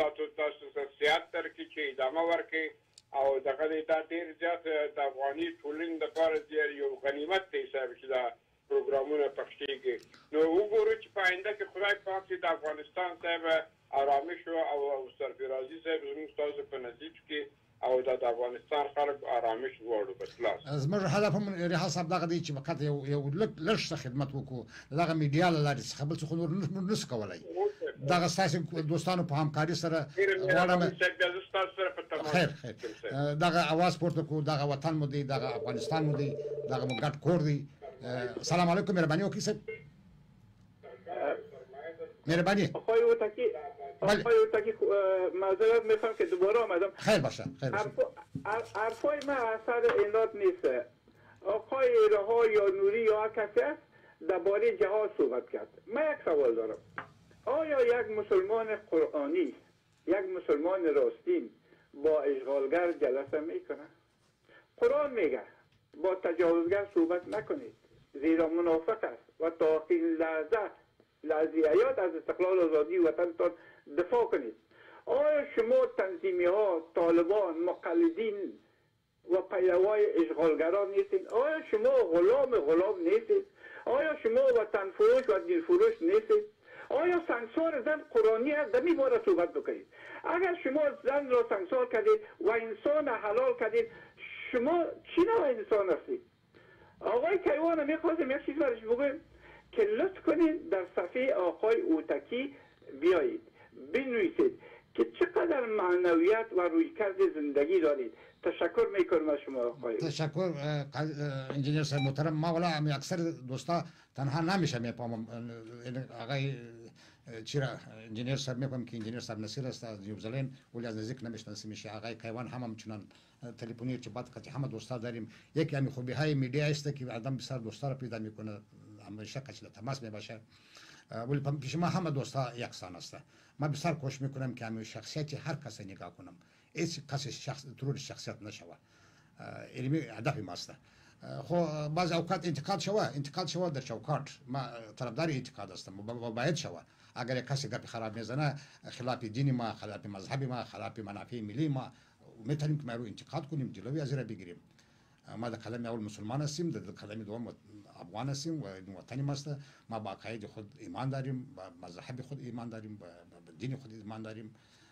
تاتو تاسو ته صحت درکړي چې ادامه ورکړي او دغه دی دا ډیر زیات د افغاني ټولنې لپاره د یو غنیمت په حساب چې دا پروګرامونه پخشیږي نو وګورو چې په آینده کې خدای پاک چې د افغانستان صاحب آرامش او او سرفرازي صاحب زموږ تاسو په نصیب کې او دا د افغانستان خلک آرامش غواړو بس لاس. زموږ هدف هم ریحا صاحب دغه دی چی فقط یو یو لږ څه خدمت وکړو دغه میډیا له لاری څخه بل څه خو نور موږ نشو کولای دغه ستاسو دوستانو په همکاری سره غواړم خیر خیر دغه اواز پورته کو دغه وطن مو دی دغه افغانستان مو دی دغه مو ګډ کور دی سلام علیکم مهربانی وکړئ صاحب مهربانی آقای اوتکی بله. آقای اوتکی معذرت میخوام که دوباره آمدم خیر باشه خیر باشه حرفای من اثر اینات نیست آقای رها یا نوری یا هر کسی است درباره جهاد صحبت کرد من یک سوال دارم آیا یک مسلمان قرآنی یک مسلمان راستین با اشغالگر جلسه میکنه قرآن میگه با تجاوزگر صحبت نکنید زیرا منافق است و تا این لحظه ایاد از استقلال آزادی وطنتان دفاع کنید آیا شما تنظیمی ها طالبان مقلدین و پیروای اشغالگران نیستید آیا شما غلام غلام نیستید آیا شما وطن فروش و دیر فروش نیستید آیا سنگسار زن قرآنی است در می باره صحبت بکنید اگر شما زن را سنگسار کردید و انسان حلال کردید شما چی نوع انسان هستید آقای کیوان می خواستیم یک چیز برش بگویم که لطف کنید در صفحه آقای هوتکی بیایید بنویسید که چقدر معنویت و روی کرد زندگی دارید تشکر می کنم از شما آقای. تشکر انجینر صاحب محترم ما والا همین اکثر دوستا تنها نامش هم پامم یعنی هغه چیرا انجینیر صاحب میپم که انجینیر صاحب نصیر است از نیوزلند ولی از نزدیک نمیشناسیم میشه هغه کیوان هم همچنان تلفنی ارتباط کتی همه دوستا داریم یکی همین خوبی های میدیا است که آدم بسیار دوستا را پیدا میکنه همیشه کسی در تماس میباشه ولی پیش ما همه دوستا یکسان است من بسیار کوشش میکنم که همین شخصیت هر کسی نگاه کنم هیڅ کس شخص ترور شخصیت نشوه علمی هدف ماسته خو بعض اوقات انتقاد شوه انتقاد شوه در چوکاٹ ما طرفدار انتقاد هستم و باید شوه اگر کسی گپ خراب میزنه خلاف دین ما خلاف مذهب ما خلاف منافع ملی ما میتونیم که ما رو انتقاد کنیم جلوی از را بگیریم ما در قلم اول مسلمان هستیم در قلم دوم افغان هستیم و این وطن ما است ما با عقاید خود ایمان داریم با مذهب خود ایمان داریم با دین خود ایمان داریم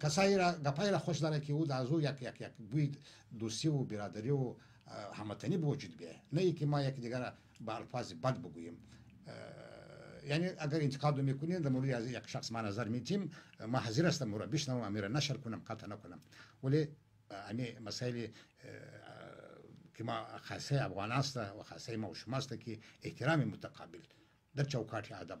کسای را گپای را خوش داره که او دازو یک یک یک بوید دوستی و برادری و همتنی به وجود بیه نه ای که ما یک دیگر به الفاظ بد بگویم یعنی اگر انتقاد میکنین در مورد از یک شخص ما نظر میتیم ما حاضر هستم مرا بشنوم امیر نشر کنم قطع نکنم ولی امی مسائل که ما خاصه افغان است و خاصه ما و شما است که احترام متقابل در چوکاٹ ادب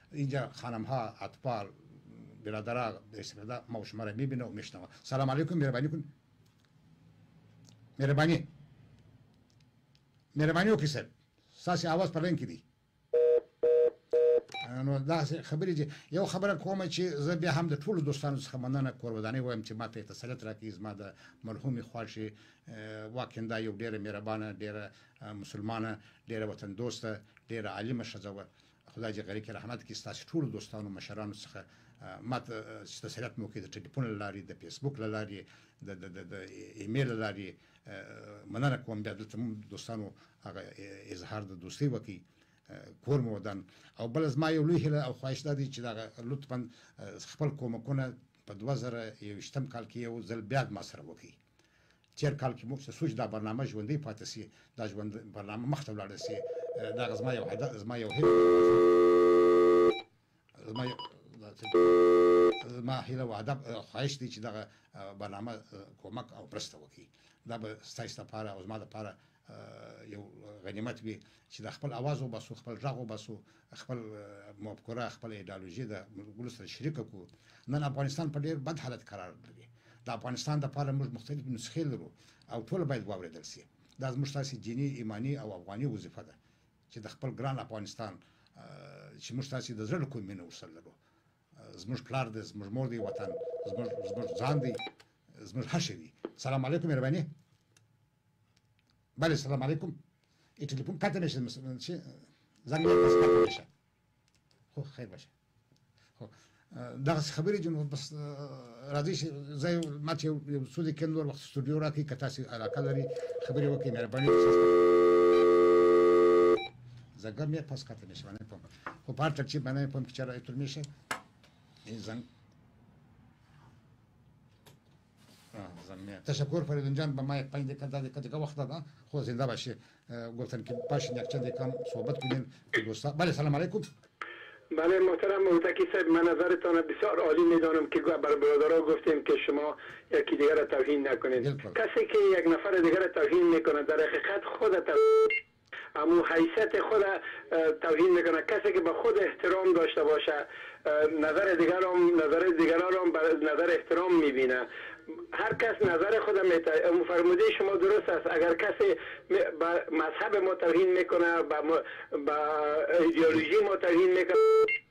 اینجا خانم ها اطفال برادرا به استفاده ما و شما را میبینه و میشنوه سلام علیکم مهربانی کن مهربانی مهربانی وکړئ صاحب ستاسو اواز په لین کې دی نو دا خبرې چې یو خبره کوم چې زه بیا هم د ټولو دوستانو څخه مننه کورودانې وایم چې ماته تسلیت راکړي زما د مرحوم خواشي واقعا دا یو ډیره مهربانه ډیره مسلمانه ډیره وطن دوسته ډیره عالمه شزوه خدای دې غریق رحمت کړي ستاسو ټولو دوستانو مشرانو څخه ما ته چې تسلیت مو کوي د ټلیفون له لارې د فیسبوک له لارې د د د د ایمیل له لارې مننه کوم بیا دلته مو دوستانو هغه اظهار د دوستۍ وکړي کور مو ودان او بل زما یو لوی هیله او خواهش دا دی چې دا لطفا خپل کومکونه په 2021 کال کې یو ځل بیا ما سره وکړي تیر کال کی موږ څه سوچ دا برنامه ژوندی پاته سی دا ژوند برنامه مخته ولاړه سی دا زما یو هدا زما یو هیله زما یو زما هیله و هدف خواهش دی چې دغه برنامه کومک او مرسته وکړي دا به ستاسو لپاره او زما لپاره یو غنیمت وي چې دا خپل اواز وباسو خپل غږ وباسو خپل مفکوره خپل ایډالوژي د ملګرو سره شریکه کو نن افغانستان په ډیر بد حالت قرار لري د افغانستان د پاره موږ مختلف نسخې لرو او ټول باید واوریدل شي دا زموږ تاسو دینی ایمانی او افغاني وظیفه ده چې د خپل ګران افغانستان چې موږ تاسو د زړه کوم مینه ورسره لرو زموږ پلار دی زموږ مور دی وطن زموږ زموږ ځان دی زموږ هر شي دی سلام علیکم مهرباني بله سلام علیکم ای تلفن قطع میشه مثلا چی زنگ میاد بس قطع میشه خو خیر باشه خو دغه خبرې جن بس راځي چې زه ما چې یو څو دقیقې نور وخت سټوډیو راکړي که تاسو علاقه لري خبرې وکړئ مهرباني زګه مې پس کاته نشه باندې پم خو پار تک چې باندې پم کې چاره ایتل میشه ای زنګ تشکر فریدون جان به مایک پنج دقیقه ده دقیقه وقت ده خو زنده باشی گفتن که باش یک چند کم صحبت کنین دوستا بله سلام علیکم بله محترم اودکی صاحب من نظرتان بسیار عالی میدانم که بر برادرها گفتین که شما یکی دیگر را توهین نکنین کسی که یک نفر دیگر را توهین میکنه در حقیقت خود توهین امو حیثت خود توهین میکنه کسی که به خود احترام داشته باشه نظر دیگران نظر دیگران هم نظر احترام میبینه هر کس نظر خودم فرموده شما درست است اگر کسی به مذهب ما توهین میکنه به ایدئولوژی ما توهین میکنه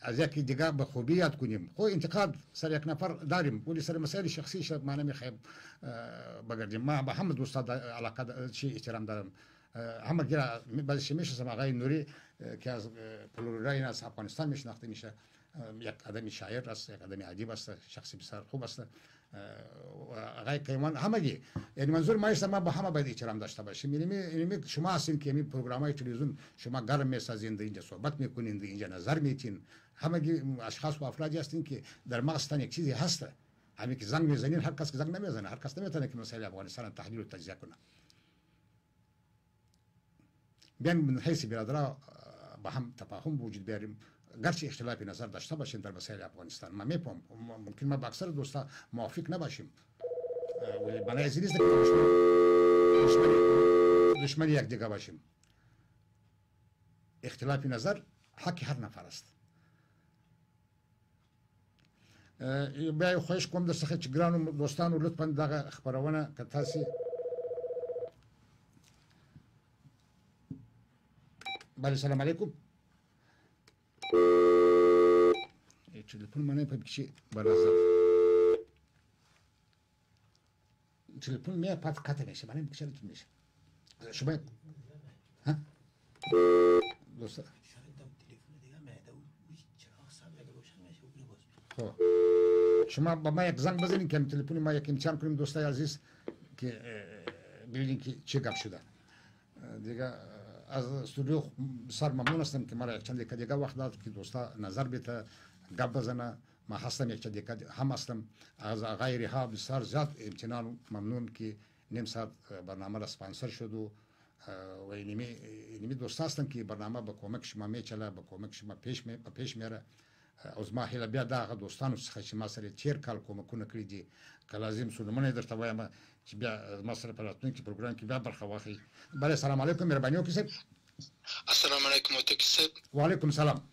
از یکی دیگر به خوبی یاد کنیم خو انتقاد سر یک نفر داریم ولی سر مسائل شخصی شاید ما نمیخوایم بگردیم ما به همه دوستان علاقه چی احترام دارم همه گیرا بعضیش میشناسم آقای نوری که از فلوریدا این از افغانستان میشناخته میشه یک آدمی شاعر است یک آدمی ادیب است شخصی بسیار خوب است آقای پیمان همگی یعنی منظور ما است ما با همه باید احترام داشته باشیم یعنی یعنی شما هستین که این پروگرام های تلویزیون شما گرم میسازین اینجا صحبت میکنین اینجا نظر میتین همگی اشخاص و افرادی هستین که در مغزتان یک چیزی هست همین که زنگ میزنین هر کس که زنگ نمیزنه هر کس نمیتونه که مسائل افغانستان تحلیل و تجزیه کنه بیا من حیث برادرا با هم تفاهم به وجود بیاریم گرچه اختلاف نظر داشته باشیم در مسائل افغانستان من میفهم ممکن ما با اکثر دوستا موافق نباشیم ولی من از نیست که دشمن دشمن یک دیگه باشیم اختلاف نظر حق هر نفر است بیا یو خوښ کوم د څخه چې ګرانو دوستانو لطفا دغه خبرونه که تاسو بله السلام علیکم ټلیفون منه په کې بلازم تلفن میاد پس قطع میشه برای مکشرتون میشه شما ها دوست شاید هم تلفن دیگه میاد او چراغ سبز اگه روشن میشه او باز خب شما با ما یک زنگ بزنید که تلفن ما یک امتحان کنیم دوستای عزیز که ببینیم که چه گپ شده دیگه از استودیو سر ممنون هستم که مرا یک چند دقیقه دیگه وقت داد که دوستا نظر بیته گپ بزنه ما هستم یک چه دیکه هم هستم از آقای رهاب بسیار زیاد امتنان و ممنون که نیم ساعت برنامه را سپانسر شد و و اینمی اینمی دوست هستم که برنامه به کمک شما میچله به کمک شما پیش می په پیش میره او زما هیله بیا دا هغه دوستانو څخه چې ما سره تیر کال کومکونه کړی دي که لازم سو نمونه درته وایم چې بیا ما سره په راتلونکي پروګرام کې بیا برخه واخلي بله سلام علیکم مهرباني وکړئ السلام علیکم وتکی صاحب وعلیکم سلام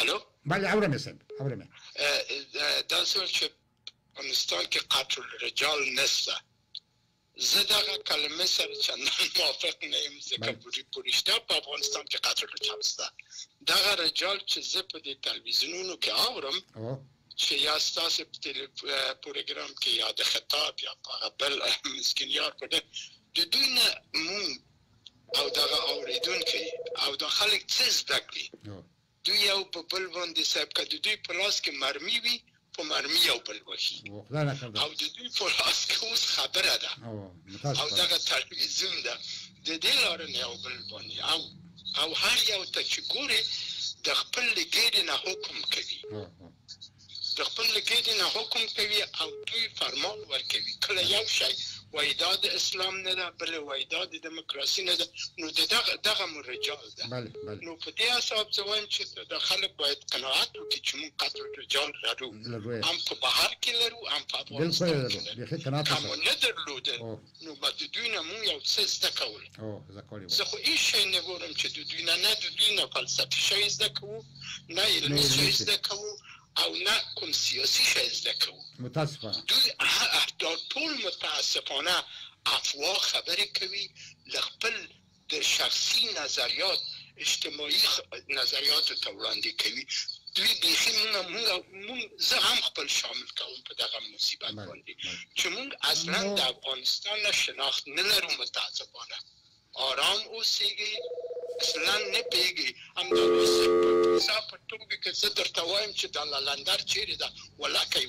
الو بله اورم صاحب اورم دا سر چې افغانستان کې قتل رجال نسته زه دغه کلمه سره چندان موافق نه یم ځکه بوډي پرشته په افغانستان کې قتل رجال سته دغه رجال چې زه په دې تلویزیونونو کې اورم چې یا ستاسو په تل پروګرام کې یا د خطاب یا په بل مسکین یار په دې د دوی نه مون او دغه اوریدونکی او دا خلک څه زده کړي دوی یو په بل باندې صاحب که د دوی په لاس کې مرمي وي په مرمي یو بل وهي او د دوی په لاس کې اوس خبره ده او دغه تلویزیون ده د دې لارې نه یو بل باندې او او هر یو ته چې ګوري د خپل ګیرې نه حکم کوي د خپل لګېدي نه حکم کوي او دوی فرمان ورکوي کله یو شی وایي دا د اسلام نه ده بل وایي دا د دموکراسي نه ده نو د دغه دغه مو رجال ده بله بله نو په دې اساس زه وایم چې دا خلک باید قناعت وکړي چې موږ قتل رجال لرو لرو هم په بهر کې لرو هم په افغانستان کې لرو که مو نه درلودل نو به د دوی نه مونږ یو څه زده کول. هو، زده کول یې زه خو هیڅ شی نه ګورم چې د دوی نه، نه د دوی نه فلسفي شی زده کوو، نه نه علمي علمي شی شی. زده کوو او نه کوم سیاسي شی زده کوو. متاسفانه. دوی دا ټول متاسفانه افواه خبرې کوي، له خپل د شخصي نظریات اجتماعي نظریاتو ته وړاندې کوي دوی بیخي مونږ مونږ زه هم خپل شامل کوم په دغه مصیبت باندې چې مونږ اصلا د افغانستان نه شناخت نه لرو متاسفانه آرام اوسېږي اصلا نه پیږي هم د اوس په پوزا په ټوګه کې زه درته وایم چې دا لندر چیرې ده ولاکه یې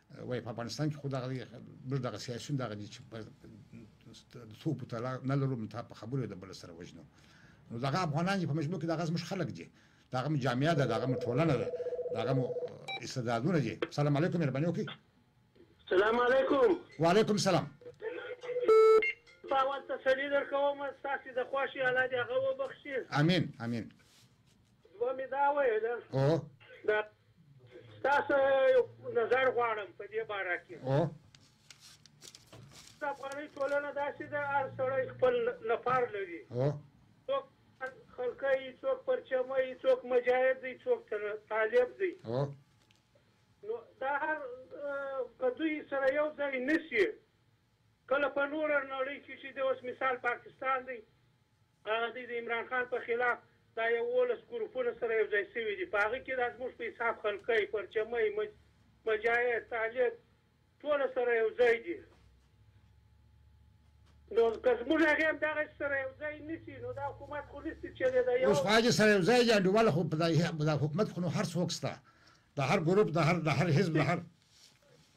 وای په افغانستان کې خو دغه موږ دغه سیاسيون دغه دي چې د څو په تلا نه لرو متا په خبرو د بل سره وژنو نو دغه افغانان چې په مجموع کې دغه زموږ خلک دي دغه مو جامعه ده دغه مو ټولنه ده دغه مو استعدادونه دي سلام علیکم مهرباني وکړئ سلام علیکم وعلیکم سلام په اول تسلی درکوم تاسو د خوښي الله دې هغه وبخښي امين امين دوه مې دا ویله دا ستاسو یو نظر غواړم په دې باره کې د افغاني ټولنه داسې ده هر سړی خپل نفر لري څوک خلکۍ څوک پرچمۍ څوک مجاهد دی څوک طالب دی نو دا هر که دوی سره یو ځای نسی کله په نوره نړۍ کې چې د اوس مثال پاکستان دی، هغه دی د عمران خان په خلاف دا یوولس ګروپونه سره یو ځای شوي دي، په هغه کې دا زموږ په حساب خلقۍ، پرچمۍ، مجاهد، طالب ټوله سره یو ځای دي، نو که زموږ هغې هم دغسې سره یو ځای نه شي، نو دا حکومت خو نه شي چلې دای. اوس خو هغه چې سره یو ځای دي، انډیواله خو په دا حکومت خو نو هر څوک شته، د هر ګروپ، د هر حزب، د هر.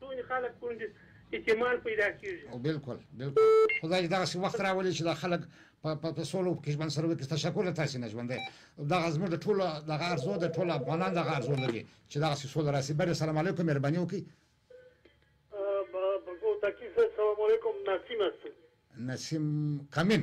ټول خلک کوم دي اطمینان پیدا کیږي. او بلکل بلکل خدای دې دغسې وخت راولي چې دا خلک په په سوله او کې ژوند سره وکړي تشکر له تاسې نه ژوندی دغه زموږ د ټولو دغه ارزو ده ټول افغانان دغه ارزو لري چې دغسې سوله راسي بله سلام علیکم مهرباني وکړي بګو تاکي زه سلام علیکم نسیم هستم نسیم کمین.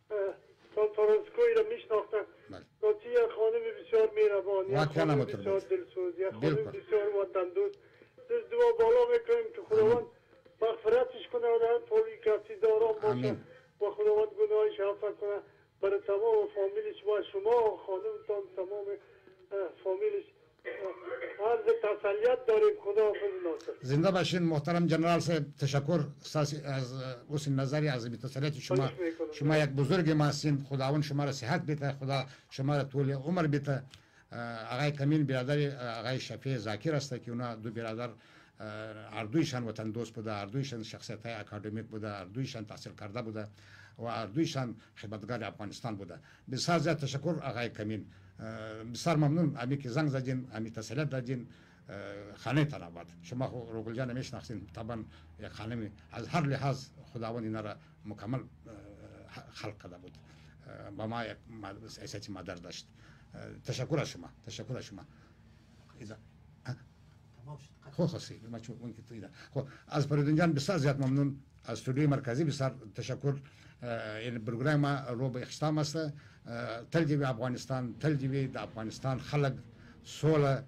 استاد فرانسکوی را میشناختم ناچی یک خانم بسیار مهربان یک خانم بسیار دلسوز یک خانم بسیار وطن دوست دست دعا بالا میکنیم که خداوند مغفرتش کنه و در پاکی کسی داران باشه و خداوند گناهش عفو کنه برای تمام فامیلش و شما خانمتان تمام فامیلش عرض تسلیت داریم خدا حافظ ناصر. زنده باشین محترم جنرال صاحب تشکر ستاسو از حسن نظر عظیم تسلیت شما شما یک بزرگ ما هستین خداوند شما را صحت بیته خدا شما را طول عمر بیته آقای کمین برادر آقای شفیع زاکر است که اونا دو برادر هر دویشان وطن دوست بوده هر دویشان شخصیت های اکادمیک بوده هر دویشان تحصیل کرده بوده و هر دویشان خدمتگار افغانستان بوده بسیار زیات تشکر آغای کمین بسیار ممنون امی که زنگ زدین امی تسلیت دادین خانه تان آباد شما خو روگل جان میش ناخسین طبعا یک خانمی از هر لحاظ خداوند اینا را مکمل خلق کده بود با ما یک ایسیتی مادر داشت تشکر از شما تشکر از شما خوخ هستی ما چون اون که توی ده خو از فریدون جان بسیار زیاد ممنون از استودیوی مرکزی بسیار تشکر این برگرای ما رو به اختتام است تل دیوی افغانستان تل دیوی د افغانستان خلق سوله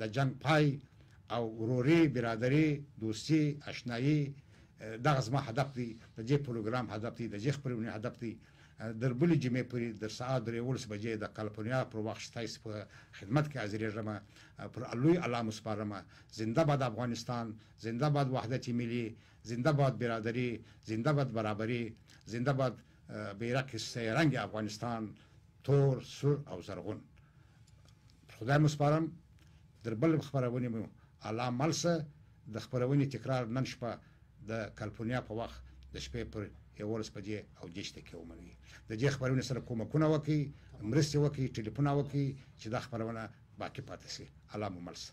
د جنگ پای او وروری برادری دوستی اشنایی دغه زما هدف دی د دې پروګرام هدف دی د دې خبرونه هدف دی در بلې جمعې پورې در سهار در یوولس بجې د کالفورنیا پر وخت ستاسو په خدمت کې حاضرېږم. پر لوی الله مو سپارم. زنده باد افغانستان، زنده باد وحدت ملي، زنده باد برادري، زنده باد برابري، زنده باد بیرق سه رنګ افغانستان، تور، سور او زرغون. پر خدای مو سپارم. در بل خپرونې مو الله مل شه. د خپرونې تکرار نن شپه د کلفورنیا په وخت د شپې پر یوولس بجې او دېرش دقیقې عمر وي. د دې خپرونې سره کومکونه وکړئ، مرستې وکړئ، ټلیفونه وکړئ چې دا خپرونه باقي پاتې شي. الله مو مل شه.